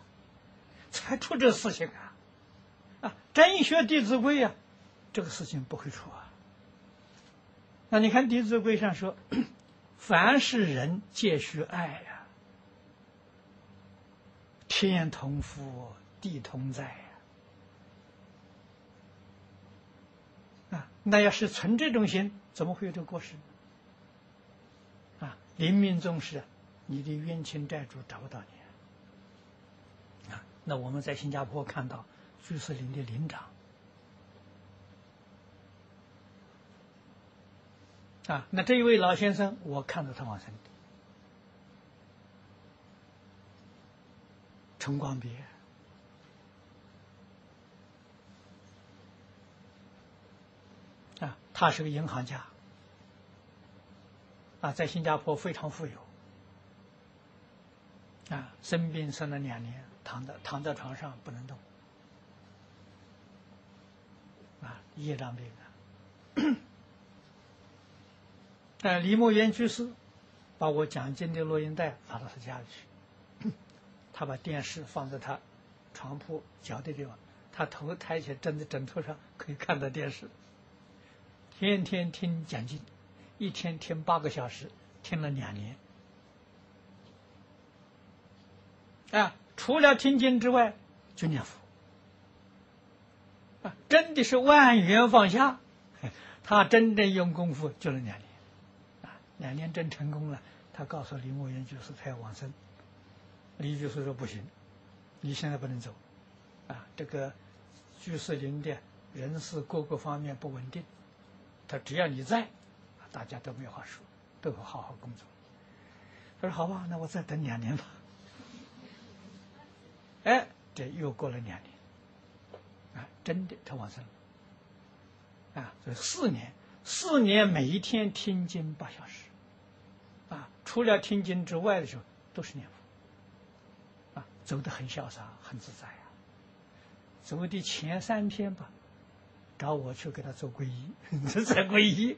才出这事情啊！啊，真学《弟子规》呀，这个事情不会出啊。那你看《弟子规》上说：“ 凡是人皆须爱呀，天同覆，地同在呀。”啊，那要是存这种心，怎么会有这个过失？临命终时，你的冤亲债主找不到你啊！那我们在新加坡看到居士林的林长啊，那这一位老先生，我看到他往生，陈光别啊，他是个银行家。啊，在新加坡非常富有，啊，生病生了两年，躺在躺在床上不能动，啊，业障病啊。但李默元居士把我讲经的录音带拿到他家里去，他把电视放在他床铺脚的地方，他头抬起来枕在枕头上可以看到电视，天天听讲经。一天听八个小时，听了两年，啊，除了听经之外，就念佛，啊，真的是万缘放下，他真正用功夫就了两年，啊，两年真成功了。他告诉李默元居士他要往生，李居士说不行，你现在不能走，啊，这个居士林的人事各个方面不稳定，他只要你在。大家都没有话说，都会好好工作。他说：“好吧，那我再等两年吧。”哎，这又过了两年，啊，真的他往生了，啊，这四年，四年每一天听经八小时，啊，除了听经之外的时候都是念佛，啊，走得很潇洒，很自在啊。走的前三天吧，找我去给他做皈依，这才皈依。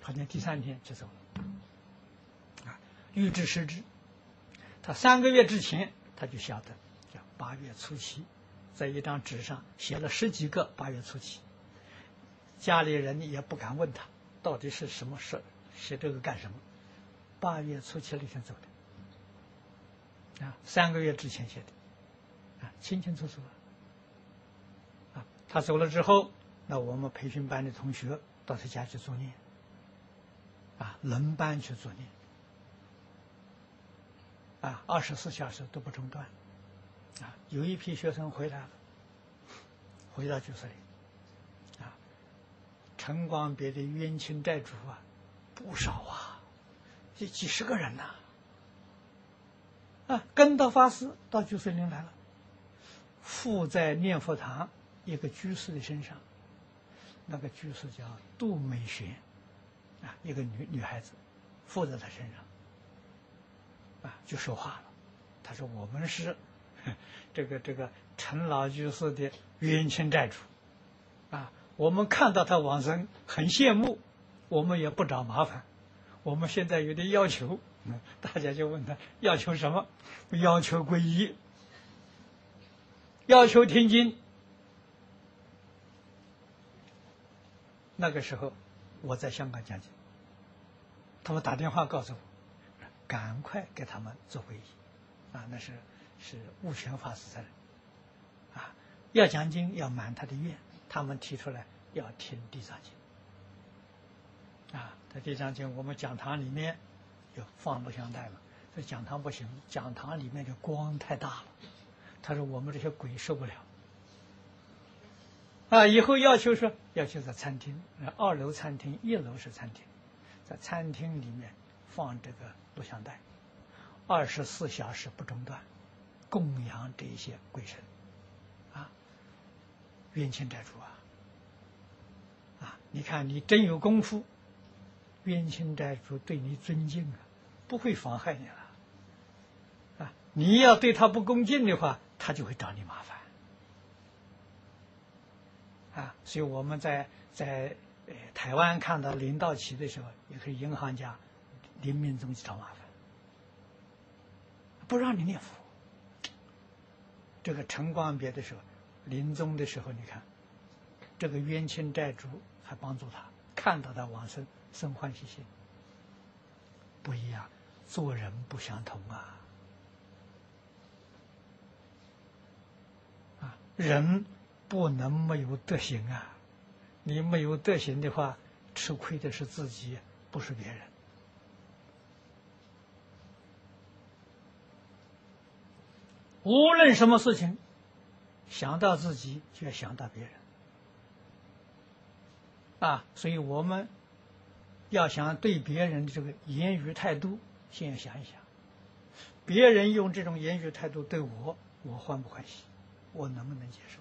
好像第三天就走了。啊，预知时至，他三个月之前他就晓得，叫八月初七，在一张纸上写了十几个八月初七，家里人也不敢问他到底是什么事，写这个干什么？八月初七那天走的，啊，三个月之前写的，啊，清清楚楚啊。他走了之后，那我们培训班的同学到他家去作业，啊，轮班去作业，啊，二十四小时都不中断，啊，有一批学生回来了，回到宿舍里，啊，陈光别的冤亲债主啊，不少啊。这几十个人呐，啊，跟到法师到居士林来了，附在念佛堂一个居士的身上，那个居士叫杜美璇，啊，一个女女孩子，附在他身上，啊，就说话了，他说我们是这个这个陈老居士的冤亲债主，啊，我们看到他往生很羡慕，我们也不找麻烦。我们现在有点要求，嗯 大家就问他要求什么？要求皈依，要求听经。那个时候我在香港讲经，他们打电话告诉我，赶快给他们做皈依，啊，那是是悟权法师在，啊，要讲经要满他的愿，他们提出来要听地藏经。啊，在地藏经，我们讲堂里面有放录像带嘛？这讲堂不行，讲堂里面的光太大了。他说我们这些鬼受不了。啊，以后要求说要求在餐厅，二楼餐厅，一楼是餐厅，在餐厅里面放这个录像带，二十四小时不中断，供养这些鬼神，啊，冤亲债主啊，啊，你看你真有功夫。冤亲债主对你尊敬啊，不会妨害你了。啊，你要对他不恭敬的话，他就会找你麻烦。啊，所以我们在在呃台湾看到林道奇的时候，也是银行家林明宗去找麻烦，不让你念佛。这个陈光别的时候，临终的时候，你看这个冤亲债主还帮助他，看到他往生。生欢喜心不一样，做人不相同啊！啊，人不能没有德行啊！你没有德行的话，吃亏的是自己，不是别人。无论什么事情，想到自己就要想到别人啊！所以我们。要想对别人的这个言语态度，先要想一想，别人用这种言语态度对我，我欢不欢喜？我能不能接受？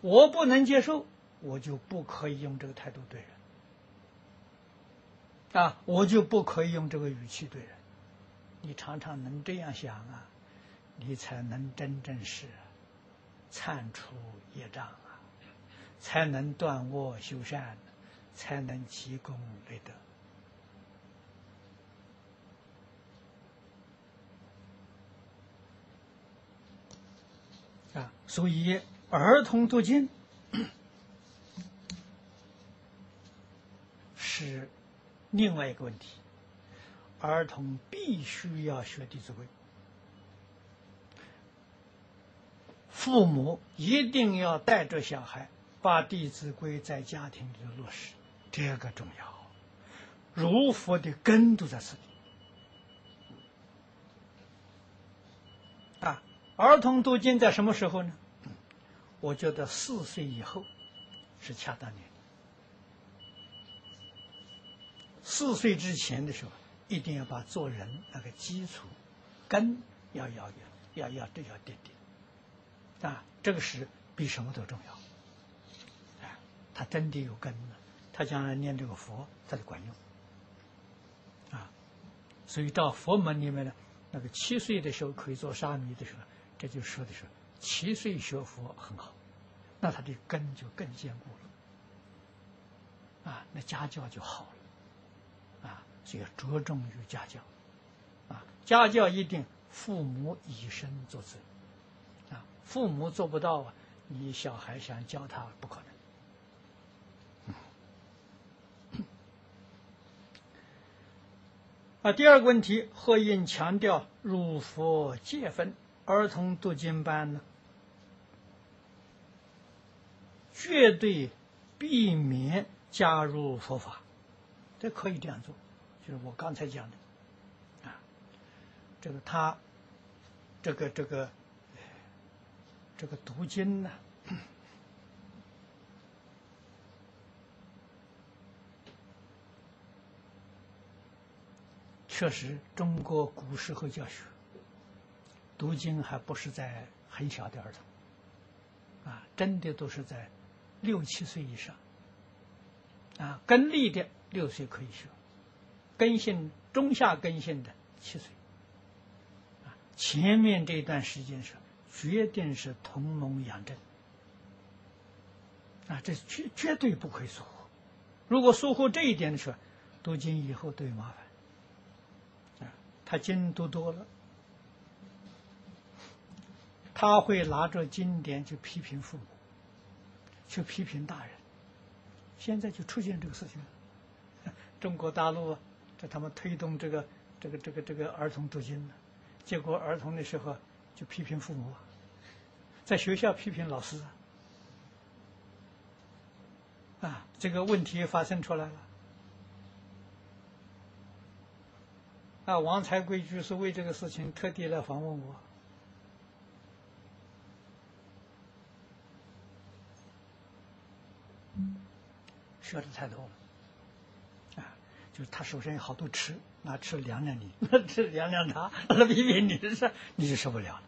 我不能接受，我就不可以用这个态度对人啊，我就不可以用这个语气对人。你常常能这样想啊，你才能真正是铲除业障啊，才能断恶修善。才能积功累德啊！所以儿童读经 是另外一个问题。儿童必须要学《弟子规》，父母一定要带着小孩把《弟子规》在家庭里落实。这个重要，如佛的根都在这里啊！儿童读经在什么时候呢？我觉得四岁以后是恰当年龄。四岁之前的时候，一定要把做人那个基础根要要要要要都要奠定啊！这个是比什么都重要。啊，他真的有根了。他将来念这个佛，他就管用啊。所以到佛门里面呢，那个七岁的时候可以做沙弥的时候，这就说的是七岁学佛很好，那他的根就更坚固了，啊，那家教就好了，啊，所以着重于家教，啊，家教一定父母以身作则，啊，父母做不到啊，你小孩想教他不可能。啊，第二个问题，何应强调入佛戒分？儿童读经班呢，绝对避免加入佛法，这可以这样做，就是我刚才讲的，啊，这个他，这个这个，这个读经呢。确实，中国古时候教学读经还不是在很小的儿童，啊，真的都是在六七岁以上，啊，根立的六岁可以学，根性中下根性的七岁，啊，前面这段时间是决定是同龙养正，啊，这绝绝对不可以疏忽，如果疏忽这一点的时候，读经以后都有麻烦。啊他经读多了，他会拿着经典去批评父母，去批评大人。现在就出现这个事情了。中国大陆啊，在他们推动这个、这个、这个、这个儿童读经呢，结果儿童的时候就批评父母，在学校批评老师啊，啊，这个问题发生出来了。啊，王才贵居士为这个事情特地来访问我，学的太多了，啊，就是他手上有好多吃，拿吃凉凉你，那 吃凉凉他，那批评你的事，你就受不了了，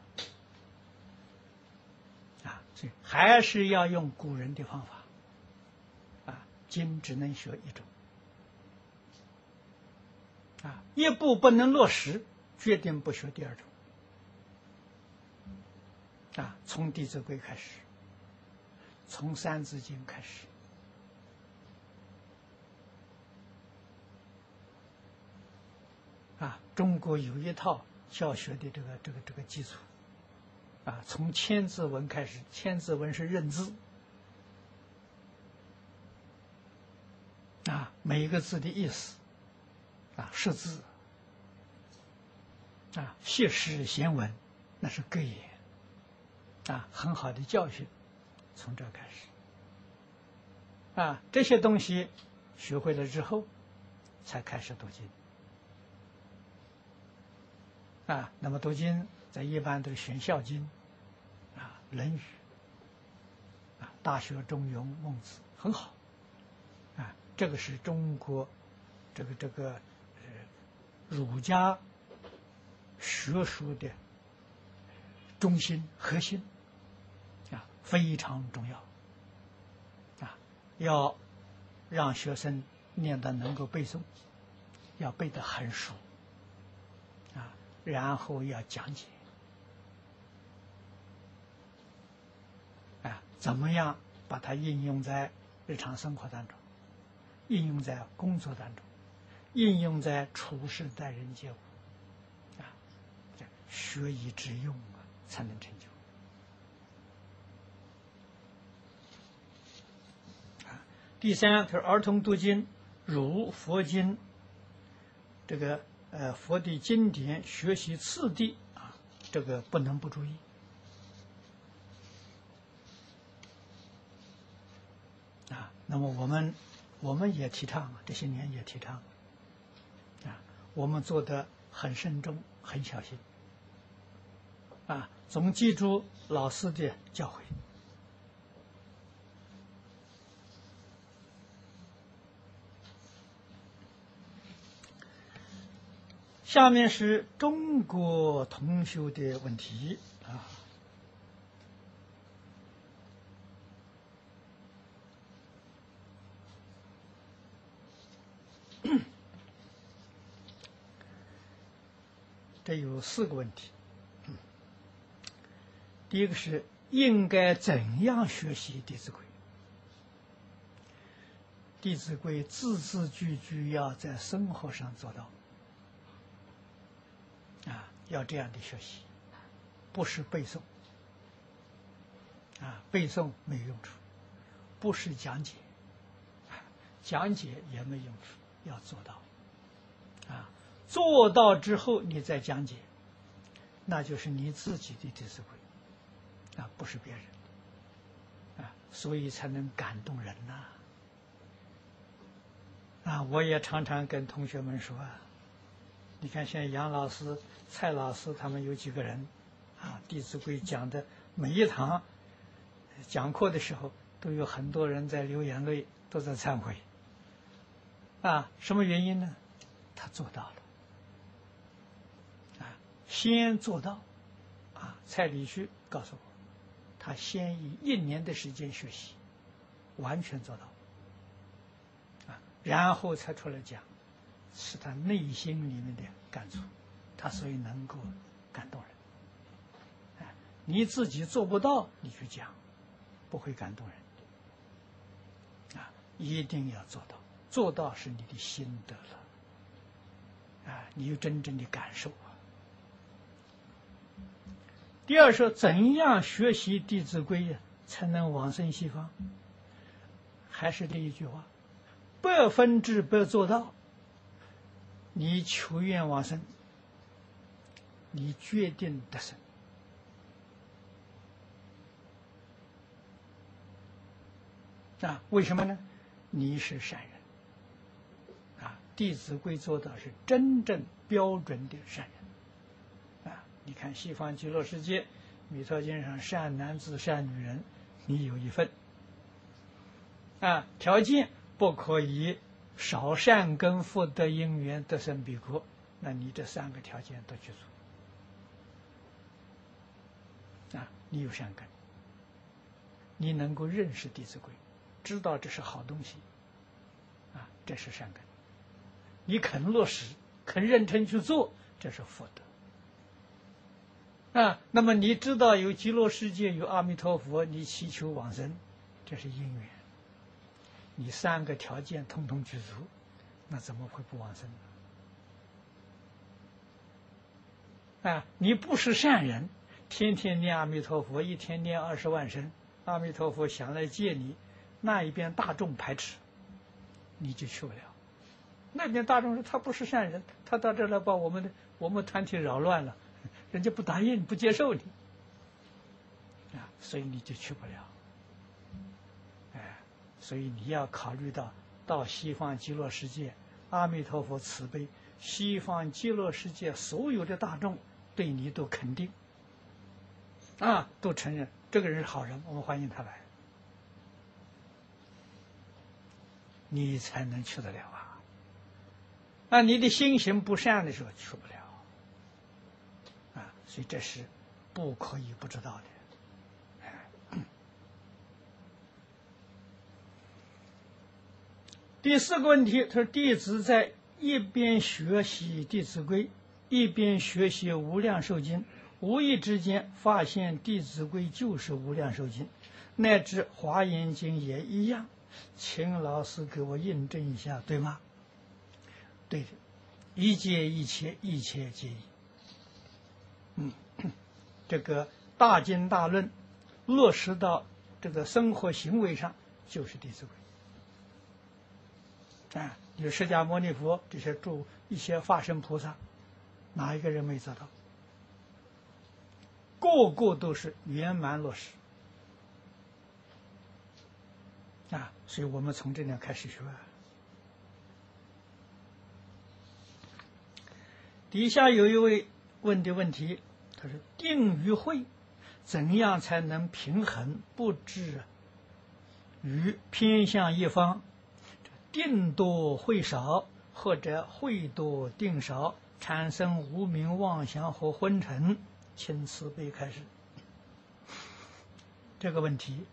啊，所以还是要用古人的方法，啊，经只能学一种。啊，一步不能落实，决定不学第二种。啊，从《弟子规》开始，从《三字经》开始。啊，中国有一套教学的这个这个这个基础。啊，从千字文开始，千字文是认字。啊，每一个字的意思。啊，识字啊，学诗贤文，那是格言啊，很好的教训。从这开始啊，这些东西学会了之后，才开始读经啊。那么读经在一般都选《孝经》啊，《论语》啊，《大学》《中庸》《孟子》很好啊。这个是中国这个这个呃。儒家学术的中心核心啊，非常重要啊，要让学生念的能够背诵，要背得很熟，然后要讲解啊，怎么样把它应用在日常生活当中，应用在工作当中。应用在处事待人接物，啊，这学以致用啊，才能成就。啊，第三，是儿童读经，如佛经，这个呃佛的经典学习次第啊，这个不能不注意。啊，那么我们我们也提倡，这些年也提倡啊。我们做的很慎重，很小心，啊，总记住老师的教诲。下面是中国同修的问题啊。这有四个问题。第一个是应该怎样学习《弟子规》？《弟子规》字字句句要在生活上做到，要这样的学习，不是背诵，啊，背诵没用处，不是讲解，讲解也没用处，要做到，啊，做到之后你再讲解，那就是你自己的《弟子规》。啊，不是别人，啊，所以才能感动人呐！啊，我也常常跟同学们说啊，你看，像杨老师、蔡老师他们有几个人，啊，《弟子规》讲的每一堂讲课的时候，都有很多人在流眼泪，都在忏悔。啊，什么原因呢？他做到了，啊，先做到，啊，蔡礼旭告诉我。他先以一年的时间学习，完全做到，啊，然后才出来讲，是他内心里面的感触，他所以能够感动人。哎，你自己做不到，你去讲，不会感动人。啊，一定要做到，做到是你的心得了，啊，你有真正的感受。第二说，怎样学习《弟子规》，才能往生西方？还是这一句话，百分之百做到。你求愿往生，你决定得生。啊，为什么呢？你是善人。啊，《弟子规》做到是真正标准的善人。啊你看西方极乐世界，弥陀经上善男子、善女人，你有一份。啊，条件不可以少善根福德因缘得生彼国，那你这三个条件都具足。啊，你有善根，你能够认识《弟子规》，知道这是好东西，啊，这是善根，你肯落实，肯认真去做，这是福德。啊，那么你知道有极乐世界，有阿弥陀佛，你祈求往生，这是因缘。你三个条件通通具足，那怎么会不往生呢？啊，你不是善人，天天念阿弥陀佛，一天念二十万声，阿弥陀佛想来接你，那一边大众排斥，你就去不了。那边大众说他不是善人，他到这来把我们的我们团体扰乱了。人家不答应，不接受你，啊，所以你就去不了，所以你要考虑到到西方极乐世界，阿弥陀佛慈悲，西方极乐世界所有的大众对你都肯定，啊，都承认这个人是好人，我们欢迎他来，你才能去得了啊，啊，你的心行不善的时候去不了。啊所以这是不可以不知道的。第四个问题，他说：“弟子在一边学习《弟子规》，一边学习《无量寿经》，无意之间发现《弟子规》就是《无量寿经》，乃至《华严经》也一样，请老师给我印证一下，对吗？”对的，一切一切一切皆一。嗯，这个大经大论落实到这个生活行为上，就是《弟子规》啊。有释迦牟尼佛这些诸一些化身菩萨，哪一个人没做到？个个都是圆满落实啊！所以我们从这点开始学。底下有一位问的问题。他说：“定与慧，怎样才能平衡？不至于偏向一方，定多慧少，或者慧多定少，产生无名妄想和昏沉。”请慈悲开始。这个问题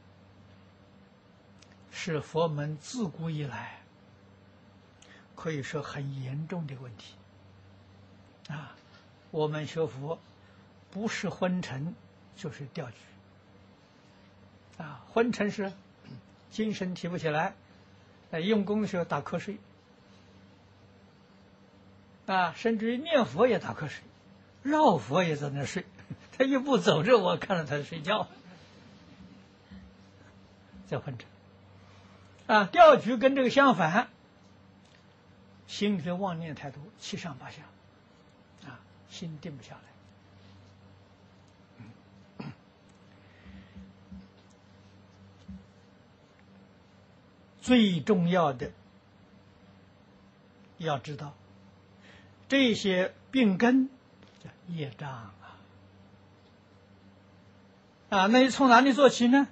是佛门自古以来可以说很严重的问题啊。我们学佛不是昏沉就是掉举啊，昏沉是精神提不起来，在用功的时候打瞌睡。啊，甚至于念佛也打瞌睡，绕佛也在那睡，他一步走着，我看着他在睡觉，在昏沉。啊，调局跟这个相反，心里的妄念太多，七上八下。啊心定不下来。最重要的要知道，这些病根叫业障啊！啊，那你从哪里做起呢？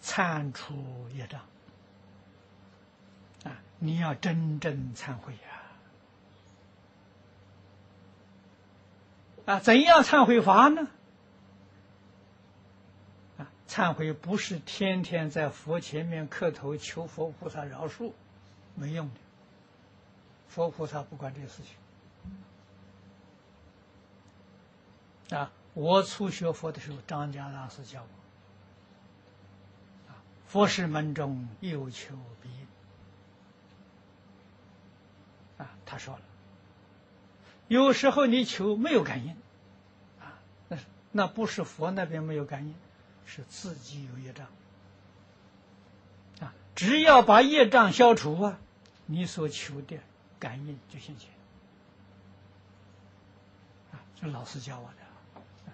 铲除业障啊！你要真正忏悔呀！啊，怎样忏悔法呢？忏悔不是天天在佛前面磕头求佛菩萨饶恕，没用的。佛菩萨不管这个事情。啊，我初学佛的时候，张家大师教我。啊，佛是门中有求必应。啊，他说了。有时候你求没有感应，啊，那那不是佛那边没有感应，是自己有业障，啊，只要把业障消除啊，你所求的感应就现前，啊，这老师教我的，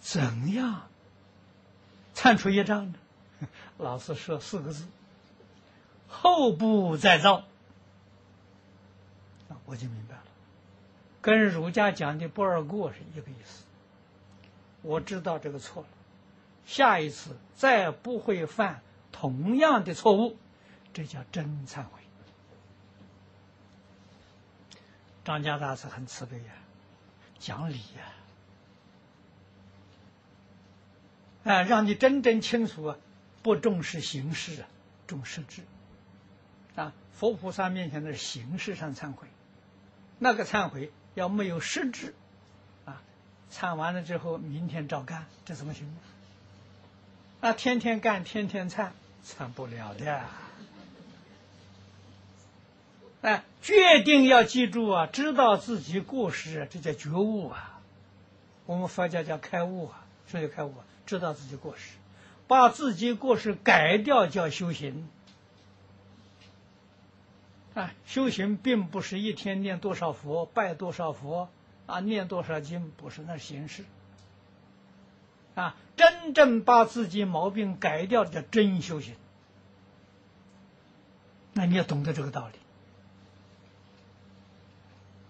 怎样铲除业障呢？老师说四个字：后不再造。我就明白了，跟儒家讲的不二过是一个意思。我知道这个错了，下一次再不会犯同样的错误，这叫真忏悔。张家大师很慈悲呀，讲理呀，啊，让你真正清楚啊，不重视形式啊，重实质。啊，佛菩萨面前的形式上忏悔。那个忏悔要没有实质，忏完了之后明天照干，这怎么行？啊，天天干，天天忏，忏不了的。哎，决定要记住啊，知道自己过失，这叫觉悟啊。我们佛教叫开悟啊，什么叫开悟？知道自己过失，把自己过失改掉叫修行。啊，修行并不是一天念多少佛、拜多少佛啊，念多少经，不是那形式。啊，真正把自己毛病改掉的叫真修行。那你要懂得这个道理。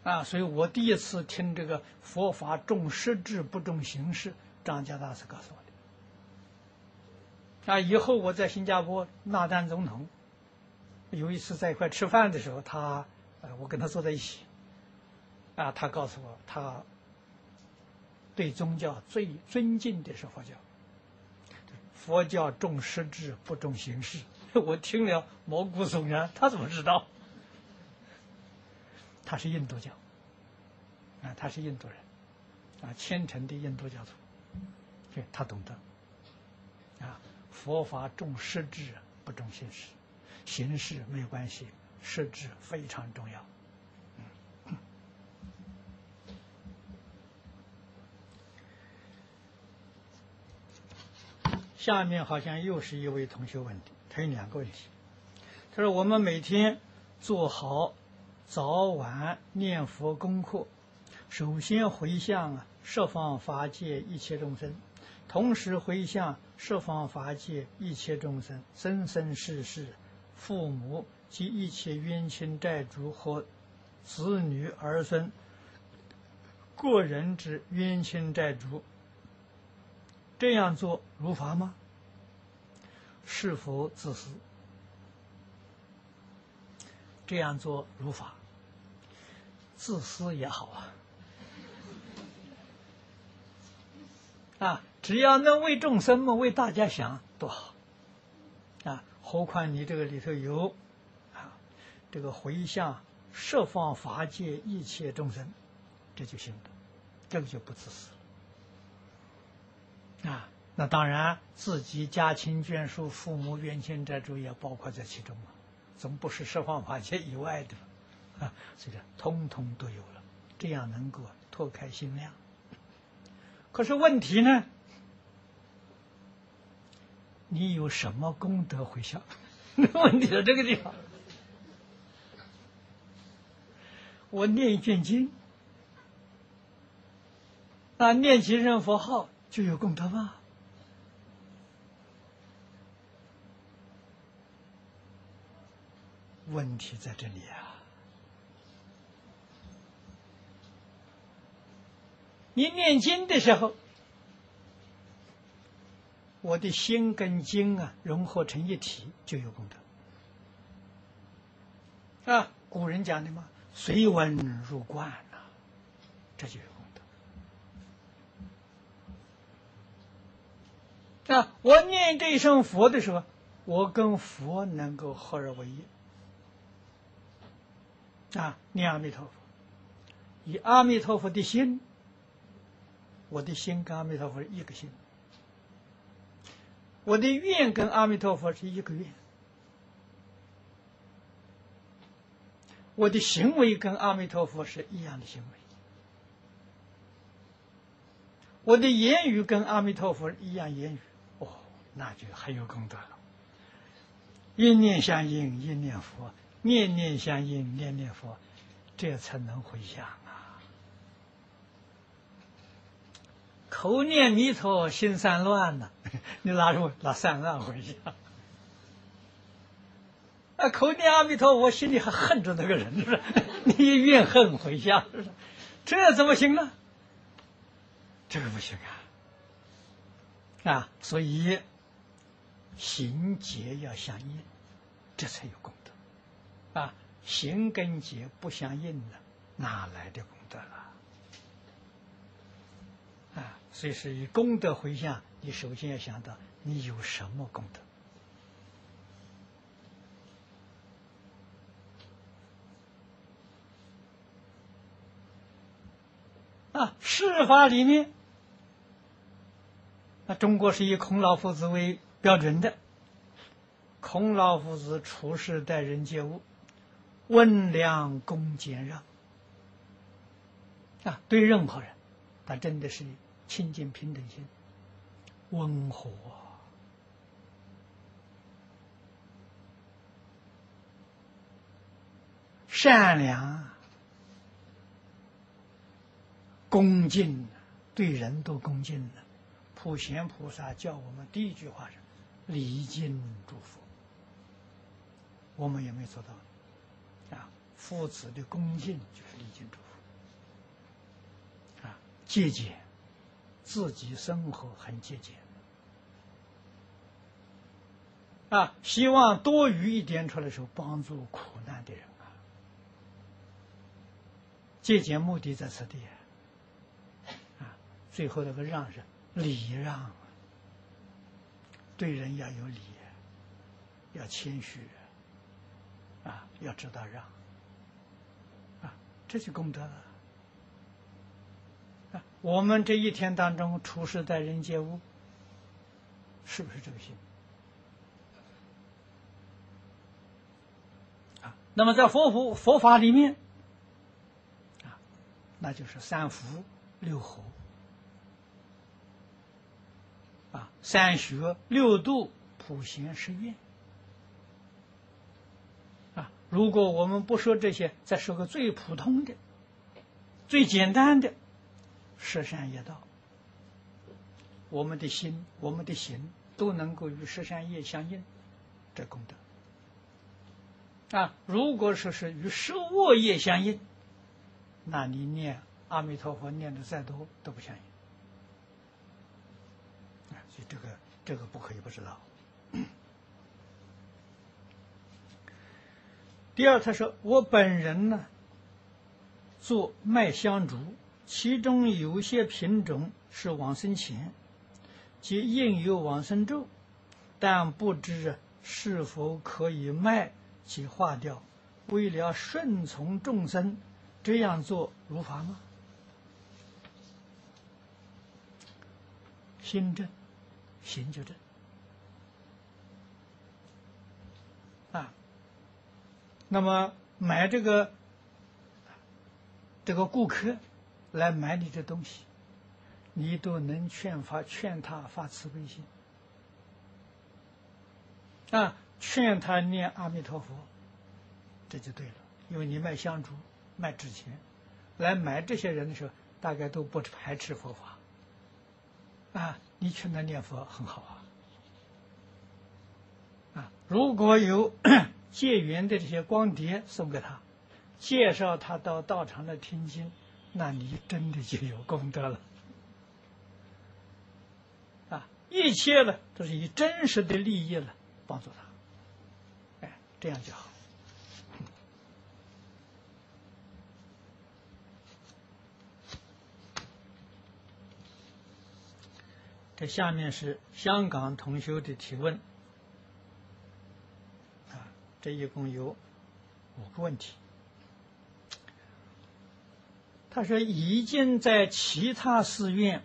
啊，所以我第一次听这个佛法重实质不重形式，张家大师告诉我的。啊，以后我在新加坡纳丹总统。有一次在一块吃饭的时候，他，呃，我跟他坐在一起，啊，他告诉我，他对宗教最尊敬的是佛教，佛教重实质不重形式。我听了毛骨悚然，他怎么知道？他是印度教，啊，他是印度人，啊，虔诚的印度教徒，对，他懂得，啊，佛法重实质不重形式。形式没有关系，实质非常重要。下面好像又是一位同学问题，他有两个问题。他说：“我们每天做好早晚念佛功课，首先回向啊，十方法界一切众生，同时回向十方法界一切众生，生生世世。”父母及一切冤亲债主和子女儿孙，个人之冤亲债主，这样做如法吗？是否自私？这样做如法？自私也好啊！啊，只要能为众生们、为大家想，多好啊！何况你这个里头有啊，这个回向十方法界一切众生，这就行了，这个就不自私啊。那当然，自己家亲眷属、父母冤亲债主也包括在其中嘛，总不是十方法界以外的啊。所以说，通通都有了，这样能够脱开心量。可是问题呢？你有什么功德回向？问题在这个地方。我念一卷经，啊，念几声佛号就有功德吗？问题在这里啊！你念经的时候，我的心跟经啊融合成一体，就有功德。啊，古人讲的嘛。随文入观呐，这就有功德。啊，我念这一声佛的时候，我跟佛能够合而为一。啊，念阿弥陀佛，以阿弥陀佛的心，我的心跟阿弥陀佛是一个心，我的愿跟阿弥陀佛是一个愿。我的行为跟阿弥陀佛是一样的行为，我的言语跟阿弥陀佛一样言语，那就很有功德了。一念相应，一念佛；念念相应，念念佛，这才能回向啊！口念弥陀，心散乱呢，你哪时拿散乱回向？啊，口念阿弥陀，我心里还恨着那个人，是不是？你怨恨回向，这怎么行呢？这个不行啊！啊，所以行结要相应，这才有功德。啊，行跟结不相应的，哪来的功德了？啊，所以是以功德回向，你首先要想到你有什么功德。啊，世法里面，那中国是以孔老夫子为标准的。孔老夫子处世待人接物，温良恭俭让。啊，对任何人，他真的是亲近平等心，温和、善良。恭敬，对人都恭敬的。普贤菩萨叫我们第一句话是礼敬祝福，我们也没做到。啊，父子的恭敬就是礼敬祝福。啊，节俭，自己生活很节俭。啊，希望多余一点出来的时候帮助苦难的人啊。节俭目的在此地啊。最后那个让是礼让，对人要有礼，要谦虚，啊，要知道让，啊，这就功德了。啊，我们这一天当中处事待人接物，是不是这个心？啊，那么在佛佛佛法里面，啊，那就是三福六和。啊，三学六度普贤十愿啊！如果我们不说这些，再说个最普通的、最简单的十善业道，我们的心、我们的行都能够与十善业相应，这功德啊！如果说是与十恶业相应，那你念阿弥陀佛念的再多都不相应。这个这个不可以不知道。第二，他说我本人呢，做卖香烛，其中有些品种是往生钱，即印有往生咒，但不知是否可以卖及化掉，为了顺从众生，这样做如法吗？心正，行就正。啊，那么买这个这个顾客来买你的东西，你都能劝发劝他发慈悲心，啊，劝他念阿弥陀佛，这就对了。因为你卖香烛、卖纸钱，来买这些人的时候，大概都不排斥佛法，啊，你劝他念佛很好啊。啊，如果有 结缘的这些光碟送给他，介绍他到道场来听经，那你真的就有功德了。啊，一切呢都是以真实的利益了帮助他，哎，这样就好。这下面是香港同学的提问。啊这一共有五个问题。他说：“已经在其他寺院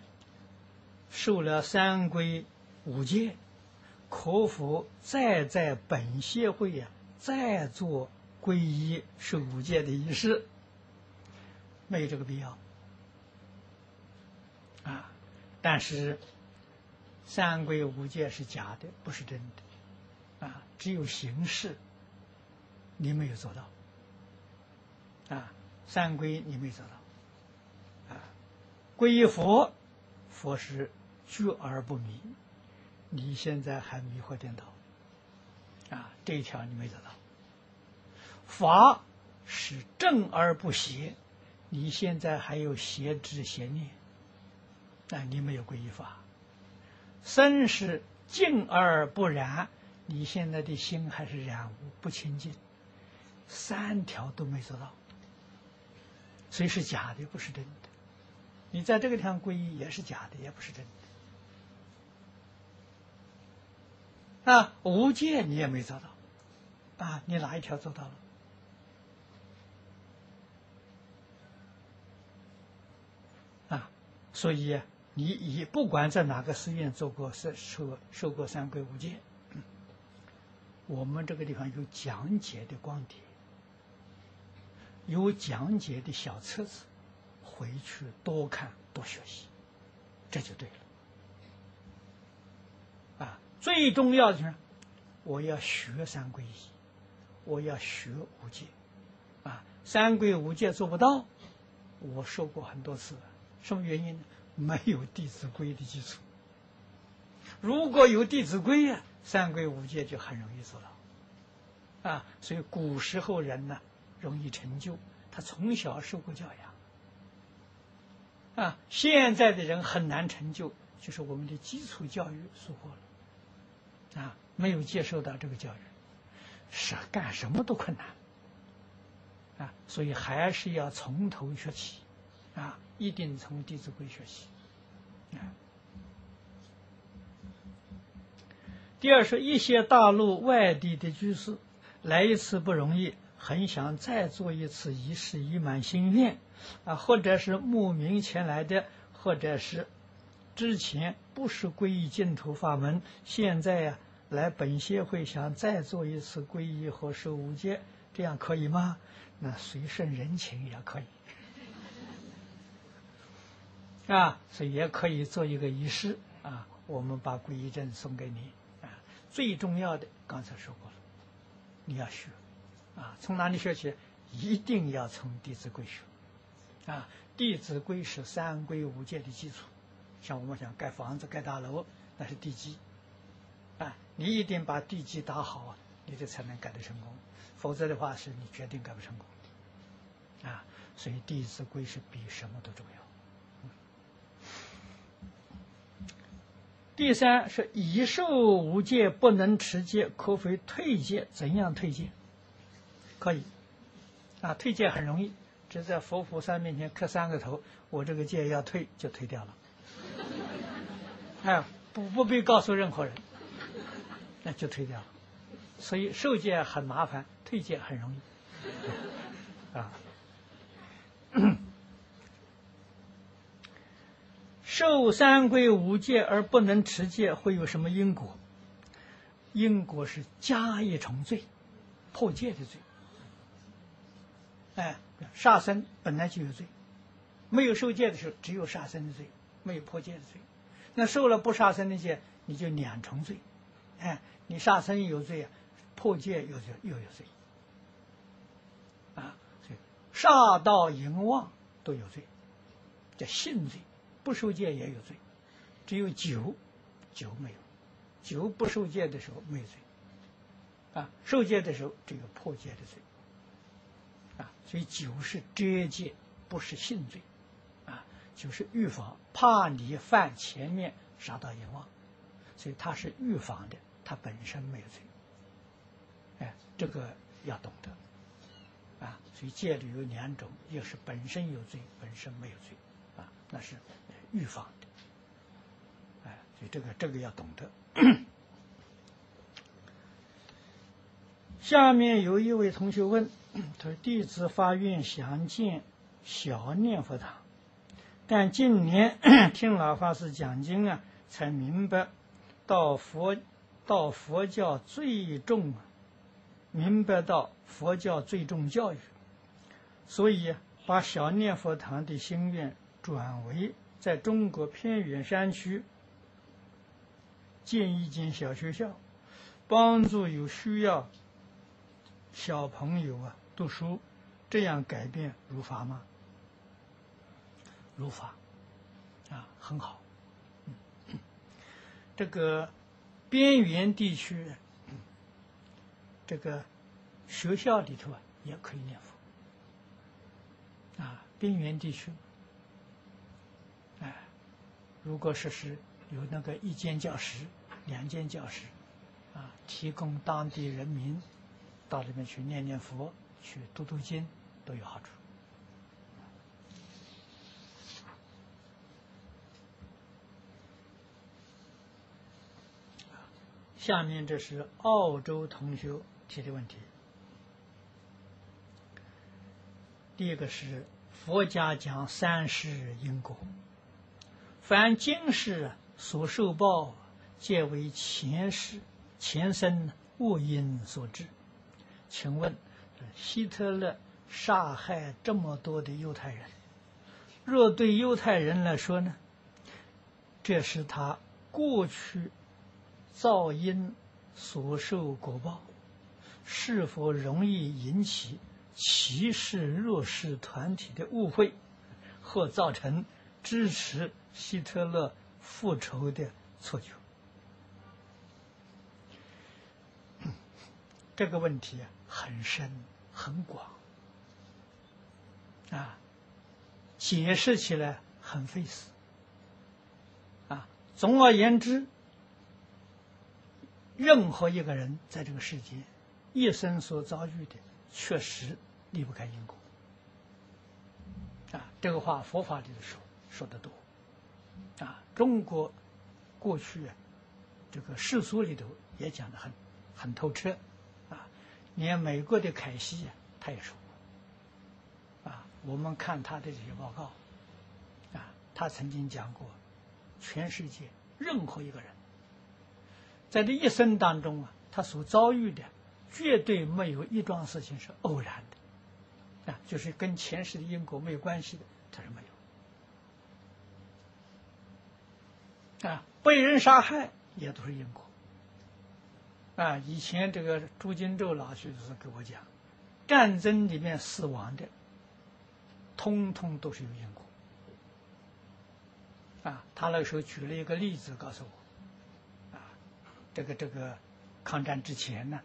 受了三皈五戒，可否再在本协会呀再做皈依受五戒的仪式？没有这个必要啊！但是三皈五戒是假的，不是真的啊，只有形式。”你没有做到，啊，三皈你没做到，啊，皈依佛，佛是觉而不迷，你现在还迷惑颠倒，啊，这一条你没做到。法是正而不邪，你现在还有邪知邪念，啊，你没有皈依法。身是净而不染，你现在的心还是染污不清净。三条都没做到，所以是假的，不是真的。你在这个地方皈依也是假的，也不是真的。啊，无戒你也没做到，啊，你哪一条做到了？啊，所以你以不管在哪个寺院做过受受受过三皈五戒，我们这个地方有讲解的光碟。有讲解的小册子，回去多看多学习，这就对了。啊，最重要的是，我要学三皈依，我要学五戒。啊，三皈五戒做不到，我说过很多次，什么原因呢？没有《弟子规》的基础。如果有《弟子规》呀，三规五戒就很容易做到。啊，所以古时候人呢。容易成就，他从小受过教养，啊，现在的人很难成就，就是我们的基础教育疏忽了，啊，没有接受到这个教育，是干什么都困难，啊，所以还是要从头学起，啊，一定从《弟子规》学习，啊。第二是一些大陆外地的居士来一次不容易。很想再做一次仪式，以满心愿，啊，或者是慕名前来的，或者是之前不是皈依净土法门，现在呀来本协会想再做一次皈依和受五戒，这样可以吗？那随顺人情也可以，啊，所以也可以做一个仪式啊，我们把皈依证送给你啊。最重要的刚才说过了，你要学。啊，从哪里学起？一定要从《弟子规》学。啊，《弟子规》是三规五戒的基础。像我们想盖房子、盖大楼，那是地基。啊，你一定把地基打好，你这才能盖得成功。否则的话，是你决定盖不成功的。啊，所以《弟子规》是比什么都重要。第三是已受无戒不能持戒，可否退戒？怎样退戒？可以，啊，退戒很容易，只在佛菩萨面前磕三个头，我这个戒要退就退掉了，哎，不不必告诉任何人，那就退掉了。所以受戒很麻烦，退戒很容易。啊。受三规五戒而不能持戒，会有什么因果？因果是加一重罪，破戒的罪。哎，杀生本来就有罪，没有受戒的时候，只有杀生的罪，没有破戒的罪。那受了不杀生的戒，你就两重罪。哎，你杀生有罪啊，破戒又有又有罪。啊，所以杀盗淫妄都有罪，叫性罪。不受戒也有罪，只有酒，酒没有，酒不受戒的时候没有罪，啊，受戒的时候只有破戒的罪，啊，所以酒是遮戒，不是性罪，啊，就是预防，怕你犯前面杀盗淫妄，所以它是预防的，它本身没有罪，哎，这个要懂得，啊，所以戒律有两种，一个是本身有罪，本身没有罪，啊，那是。预防的，哎，所以这个这个要懂得。下面有一位同学问，他说：“弟子发愿想建小念佛堂，但近年 听老法师讲经啊，才明白到佛到佛教最重，明白到佛教最重教育，所以把小念佛堂的心愿转为。”在中国偏远山区建一间小学校，帮助有需要小朋友啊读书，这样改变如法吗？如法啊，很好。这个边缘地区，这个学校里头啊也可以念佛啊，边缘地区。如果说是有那个一间教室、两间教室，啊，提供当地人民到里面去念念佛、去读读经，都有好处。下面这是澳洲同学提的问题。第一个是佛家讲三世因果。凡今世所受报，皆为前世、前生恶因所致。请问，希特勒杀害这么多的犹太人，若对犹太人来说呢？这是他过去造因所受果报，是否容易引起歧视弱势团体的误会，或造成支持？希特勒复仇的错觉，这个问题很深很广啊，解释起来很费事啊。总而言之，任何一个人在这个世界一生所遭遇的，确实离不开因果啊。这个话佛法里的说说的多。啊，中国过去，这个世俗里头也讲的很很透彻，啊，连美国的凯西啊，他也说过，啊，我们看他的这些报告，啊，他曾经讲过，全世界任何一个人，在这一生当中啊，他所遭遇的绝对没有一桩事情是偶然的，啊，就是跟前世的因果没有关系的，他是没有。啊，被人杀害也都是因果。啊，以前这个朱金洲老师就是给我讲，战争里面死亡的，通通都是有因果。啊，他那个时候举了一个例子告诉我，啊，这个这个抗战之前呢，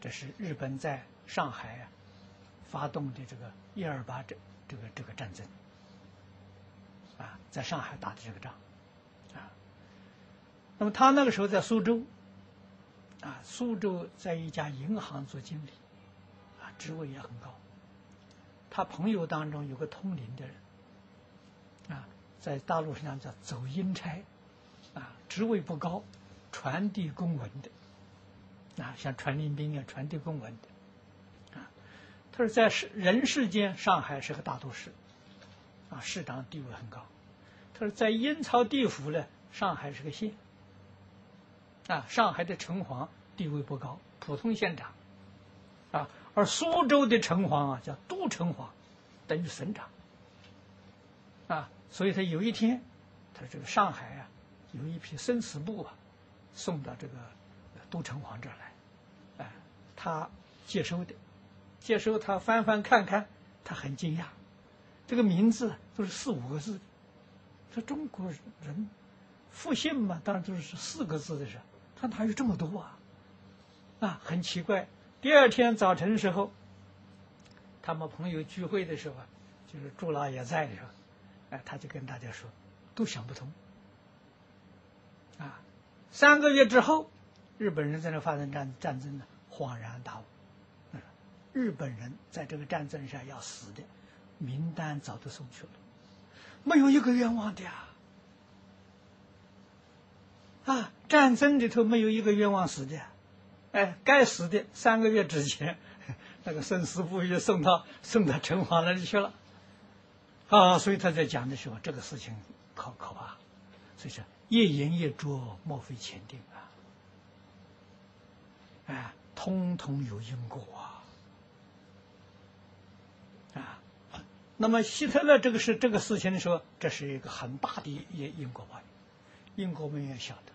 这是日本在上海啊发动的这个一二八这这个这个战争，啊，在上海打的这个仗。那么他那个时候在苏州，啊，苏州在一家银行做经理，啊，职位也很高。他朋友当中有个通灵的人，啊，在大陆上叫走阴差，啊，职位不高，传递公文的，啊，像传令兵啊，传递公文的，啊，他说在世人世间，上海是个大都市，啊，市长地位很高。他说在阴曹地府呢，上海是个县，啊，上海的城隍地位不高，普通县长，啊，而苏州的城隍啊叫都城隍，等于省长，啊，所以他有一天，他说这个上海啊，有一批生死簿啊，送到这个都城隍这儿来，哎，他接收的。接收他翻翻看看，他很惊讶，这个名字都是四五个字。说中国人复姓嘛，当然都是四个字的事。他哪有这么多啊？啊，很奇怪。第二天早晨的时候，他们朋友聚会的时候，就是朱老也在的时候，哎，他就跟大家说，都想不通。啊，三个月之后，日本人在那发生战战争呢，恍然大悟。日本人在这个战争上要死的名单早都送去了，没有一个冤枉的啊！啊，战争里头没有一个冤枉死的，哎，该死的三个月之前，那个生死簿也送到送到城隍那里去了，啊，所以他在讲的时候，这个事情可可怕，所以说一言一啄莫非前定啊，哎，通通有因果啊。啊那么希特勒这个是这个事情的时候，这是一个很大的因因果报应，英国们也晓得，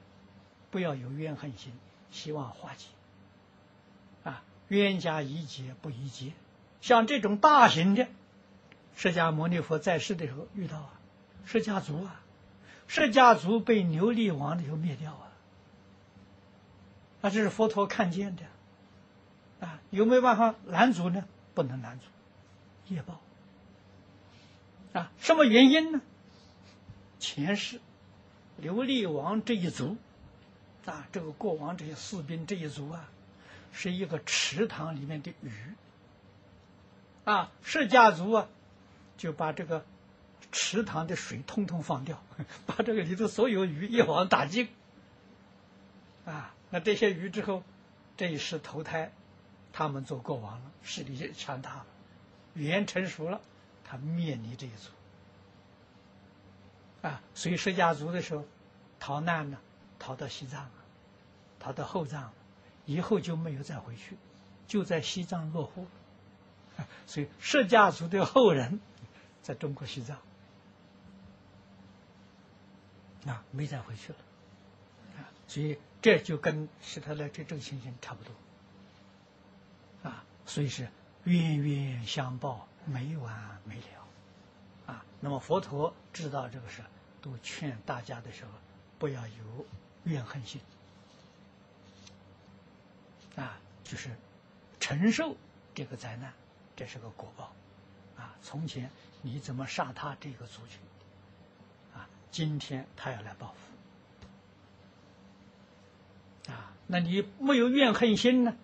不要有怨恨心，希望化解。啊，冤家宜解不宜结，像这种大型的，释迦牟尼佛在世的时候遇到啊，释迦族啊，释迦族被琉璃王的时候灭掉啊，啊，这是佛陀看见的，啊，有没有办法拦阻呢？不能拦阻，业报。啊，什么原因呢？前世琉璃王这一族啊，这个过往这些士兵这一族啊，是一个池塘里面的鱼啊，释迦族啊，就把这个池塘的水通通放掉，把这个里头所有鱼一网打尽啊。那这些鱼之后，这一世投胎，他们做国王了，势力强大了，语言成熟了。他灭你这一族啊，所以释迦族的时候逃难呢，逃到西藏，逃到后藏，以后就没有再回去，就在西藏落户。所以释迦族的后人 在中国西藏啊，没再回去了啊，所以这就跟希特勒这种情形差不多啊，所以是冤冤相报。没完没了，啊！那么佛陀知道这个事，都劝大家的时候，不要有怨恨心，啊，就是承受这个灾难，这是个果报，啊！从前你怎么杀他这个族群，啊，今天他要来报复，啊，那你没有怨恨心呢，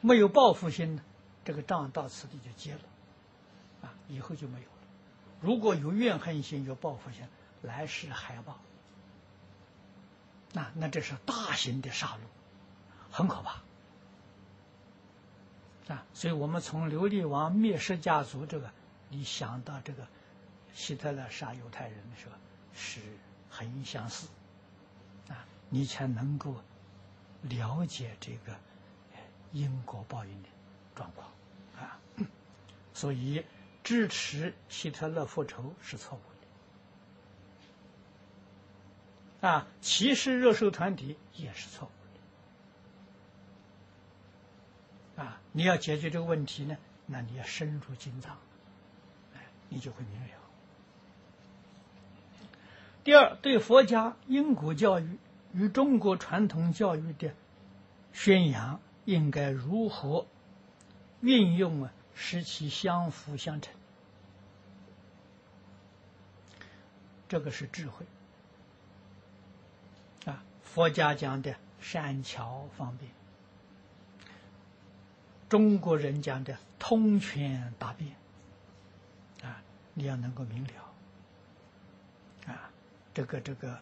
没有报复心呢，这个账到此地就结了啊。以后就没有了。如果有怨恨心、有报复心，来世还要报。那那这是大型的杀戮，很可怕啊！所以我们从琉璃王灭世家族这个，你想到这个希特勒杀犹太人的时候，是很相似啊，你才能够了解这个因果报应的状况啊。所以。支持希特勒复仇是错误的，啊，歧视热手团体也是错误的，啊，你要解决这个问题呢，那你要深入经藏，哎，你就会明了。第二，对佛家因果教育与中国传统教育的宣扬，应该如何运用啊？使其相辅相成，这个是智慧！佛家讲的善巧方便，中国人讲的通权达变啊！你要能够明了啊！这个这个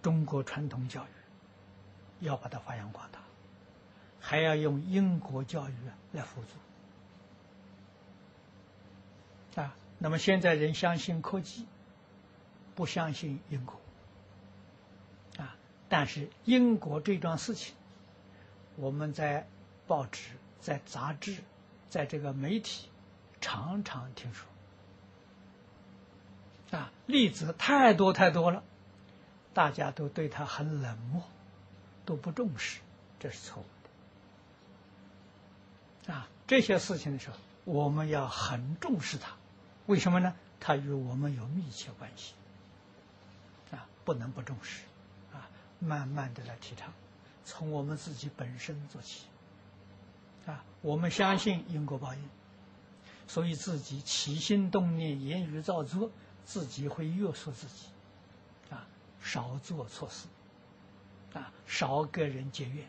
中国传统教育要把它发扬光大，还要用因果教育来辅助。啊，那么现在人相信科技，不相信因果。但是英国这桩事情，我们在报纸、在杂志、在这个媒体常常听说。啊，例子太多太多了，大家都对他很冷漠，都不重视，这是错误的。啊，这些事情的时候，我们要很重视它。为什么呢？它与我们有密切关系。啊，不能不重视。慢慢的来提倡，从我们自己本身做起。啊，我们相信因果报应，所以自己起心动念、言语造作。自己会约束自己，啊，少做错事，啊，少跟人结怨，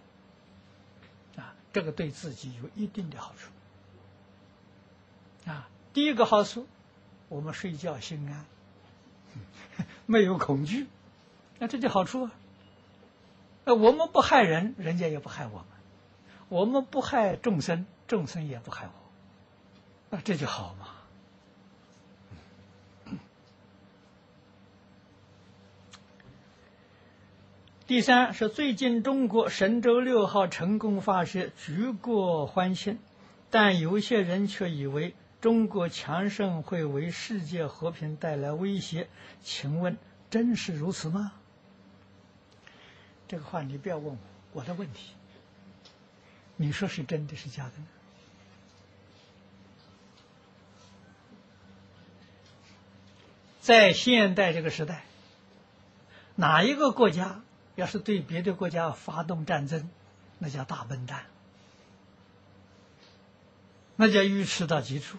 啊，这个对自己有一定的好处，啊，第一个好处，我们睡觉心安，没有恐惧，那这就好处啊。那我们不害人，人家也不害我们；我们不害众生，众生也不害我，那这就好嘛。第三是最近中国神舟六号成功发射，举国欢庆，但有些人却以为中国强盛会为世界和平带来威胁。请问，真是如此吗？这个话你不要问我，我的问题，你说是真的是假的呢？在现代这个时代，哪一个国家？要是对别的国家发动战争，那叫大笨蛋，那叫愚痴到极处。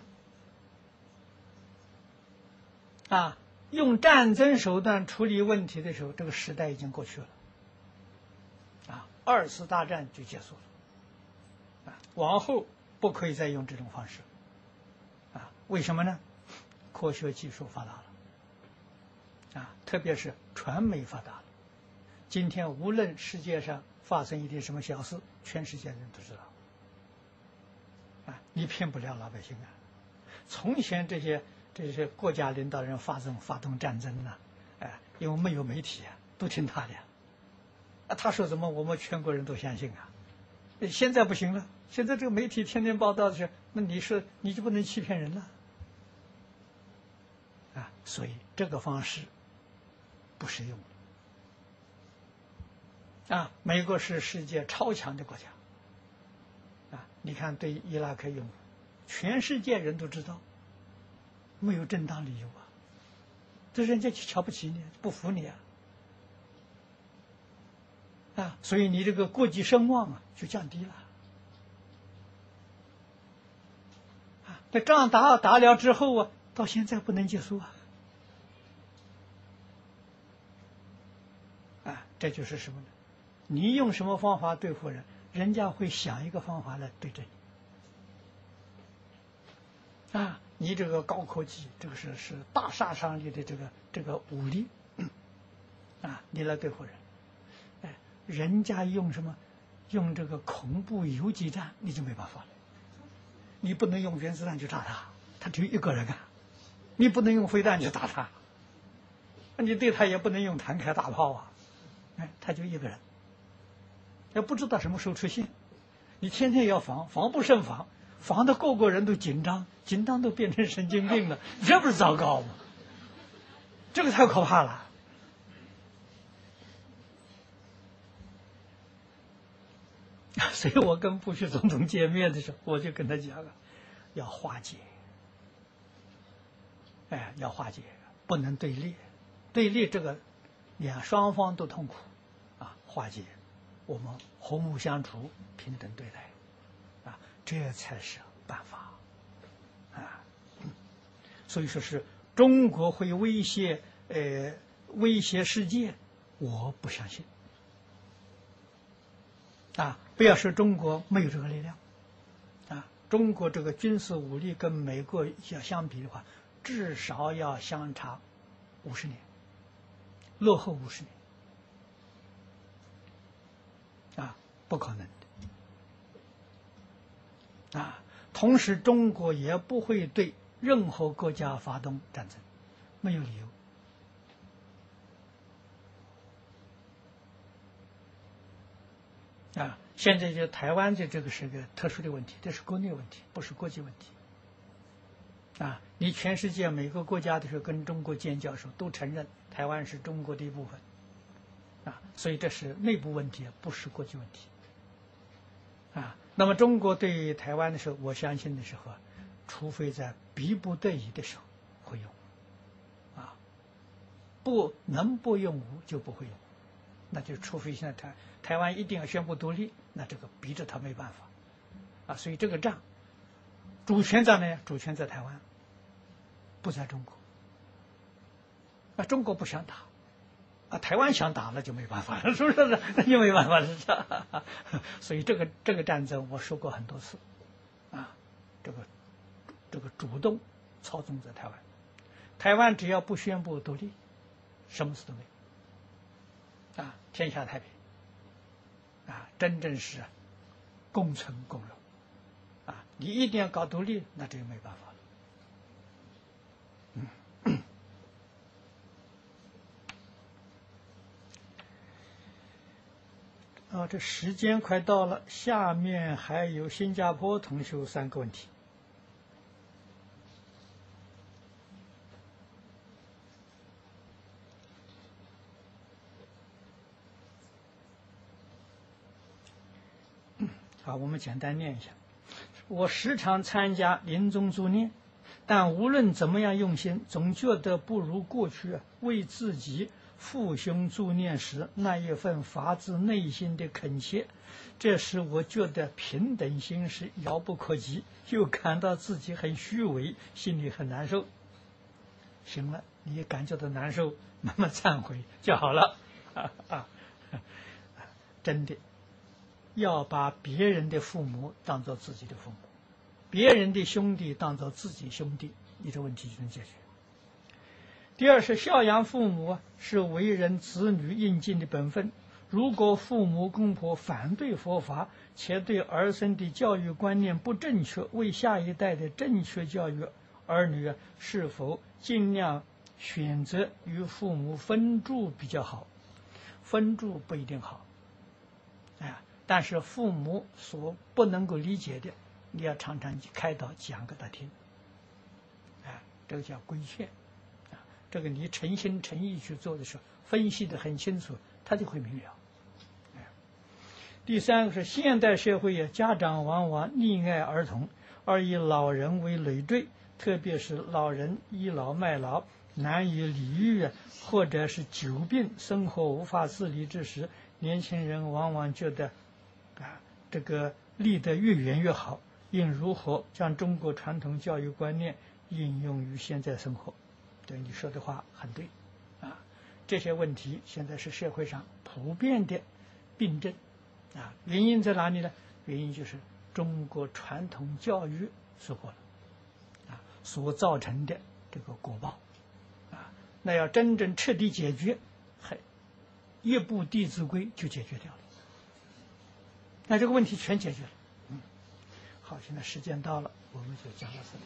啊，用战争手段处理问题的时候，这个时代已经过去了。二次大战就结束了。啊，往后不可以再用这种方式。啊，为什么呢？科学技术发达了。啊，特别是传媒发达了。今天无论世界上发生一点什么小事，全世界人都知道。啊，你骗不了老百姓啊！从前这些这些国家领导人发生发动战争呢，哎，因为没有媒体啊，都听他的。他说什么，我们全国人都相信啊。现在不行了，现在这个媒体天天报道的是，那你说你就不能欺骗人了？啊，所以这个方式不适用。啊，美国是世界超强的国家。啊，你看对伊拉克用，全世界人都知道，没有正当理由啊，这人家就瞧不起你，不服你啊，啊，所以你这个国际声望啊就降低了。啊，这仗打打了之后啊，到现在不能结束啊，啊，这就是什么呢？你用什么方法对付人，人家会想一个方法来对着你。啊，你这个高科技，这个是是大杀伤力的这个这个武力，啊，你来对付人，人家用什么？用这个恐怖游击战，你就没办法了。你不能用原子弹去炸他，他只有一个人啊。你不能用飞弹去打他，你对他也不能用坦克大炮啊，哎，他就一个人。也不知道什么时候出现，你天天要防，防不胜防，防的个个人都紧张，紧张都变成神经病了，这不是糟糕吗？这个太可怕了。所以我跟布什总统见面的时候，我就跟他讲了，要化解，哎，要化解，不能对立，对立这个两双方都痛苦，啊，化解。我们和睦相处，平等对待，啊，这才是办法，啊，所以说是中国会威胁，呃，威胁世界，我不相信，啊，不要说中国没有这个力量，啊，中国这个军事武力跟美国要相比的话，至少要相差五十年，落后五十年。啊，不可能的！啊，同时中国也不会对任何国家发动战争，没有理由。啊，现在就台湾的这个是个特殊的问题，这是国内问题，不是国际问题。啊，你全世界每个国家的时候跟中国建交时候都承认台湾是中国的一部分。啊，所以这是内部问题，不是国际问题。啊，那么中国对台湾的时候，我相信的时候，除非在逼不得已的时候会用，啊，不能不用武就不会用，那就除非现在台台湾一定要宣布独立，那这个逼着他没办法，啊，所以这个仗，主权在哪？主权在台湾，不在中国，啊，中国不想打。啊，台湾想打那就没办法了，是不是？那就没办法了。所以这个这个战争我说过很多次，啊，这个这个主动操纵在台湾，台湾只要不宣布独立，什么事都没有，啊，天下太平，啊，真正是共存共荣，啊，你一定要搞独立，那这就没办法了。啊，这时间快到了，下面还有新加坡同学三个问题。我们简单念一下。我时常参加临终助念，但无论怎么样用心，总觉得不如过去为自己。父兄助念时那一份发自内心的恳切，这时我觉得平等心是遥不可及，又感到自己很虚伪，心里很难受。行了，你也感觉到难受，慢慢忏悔就好了。啊啊，真的，要把别人的父母当做自己的父母，别人的兄弟当做自己兄弟，你的问题就能解决。第二是孝养父母是为人子女应尽的本分。如果父母公婆反对佛法，且对儿孙的教育观念不正确，为下一代的正确教育儿女，是否尽量选择与父母分住比较好？分住不一定好，哎，但是父母所不能够理解的，你要常常去开导讲给他听，哎，这个叫规劝。啊这个你诚心诚意去做的时候，分析的很清楚，他就会明了。哎第三个是现代社会呀，家长往往溺爱儿童，而以老人为累赘，特别是老人倚老卖老、难以理喻，或者是久病、生活无法自理之时，年轻人往往觉得，这个立得越远越好。应如何将中国传统教育观念应用于现在生活？对你说的话很对，啊，这些问题现在是社会上普遍的病症，啊，原因在哪里呢？原因就是中国传统教育说过了，啊，所造成的这个果报，啊，那要真正彻底解决，还一部《弟子规》就解决掉了，那这个问题全解决了，嗯，好，现在时间到了，我们就讲到这里。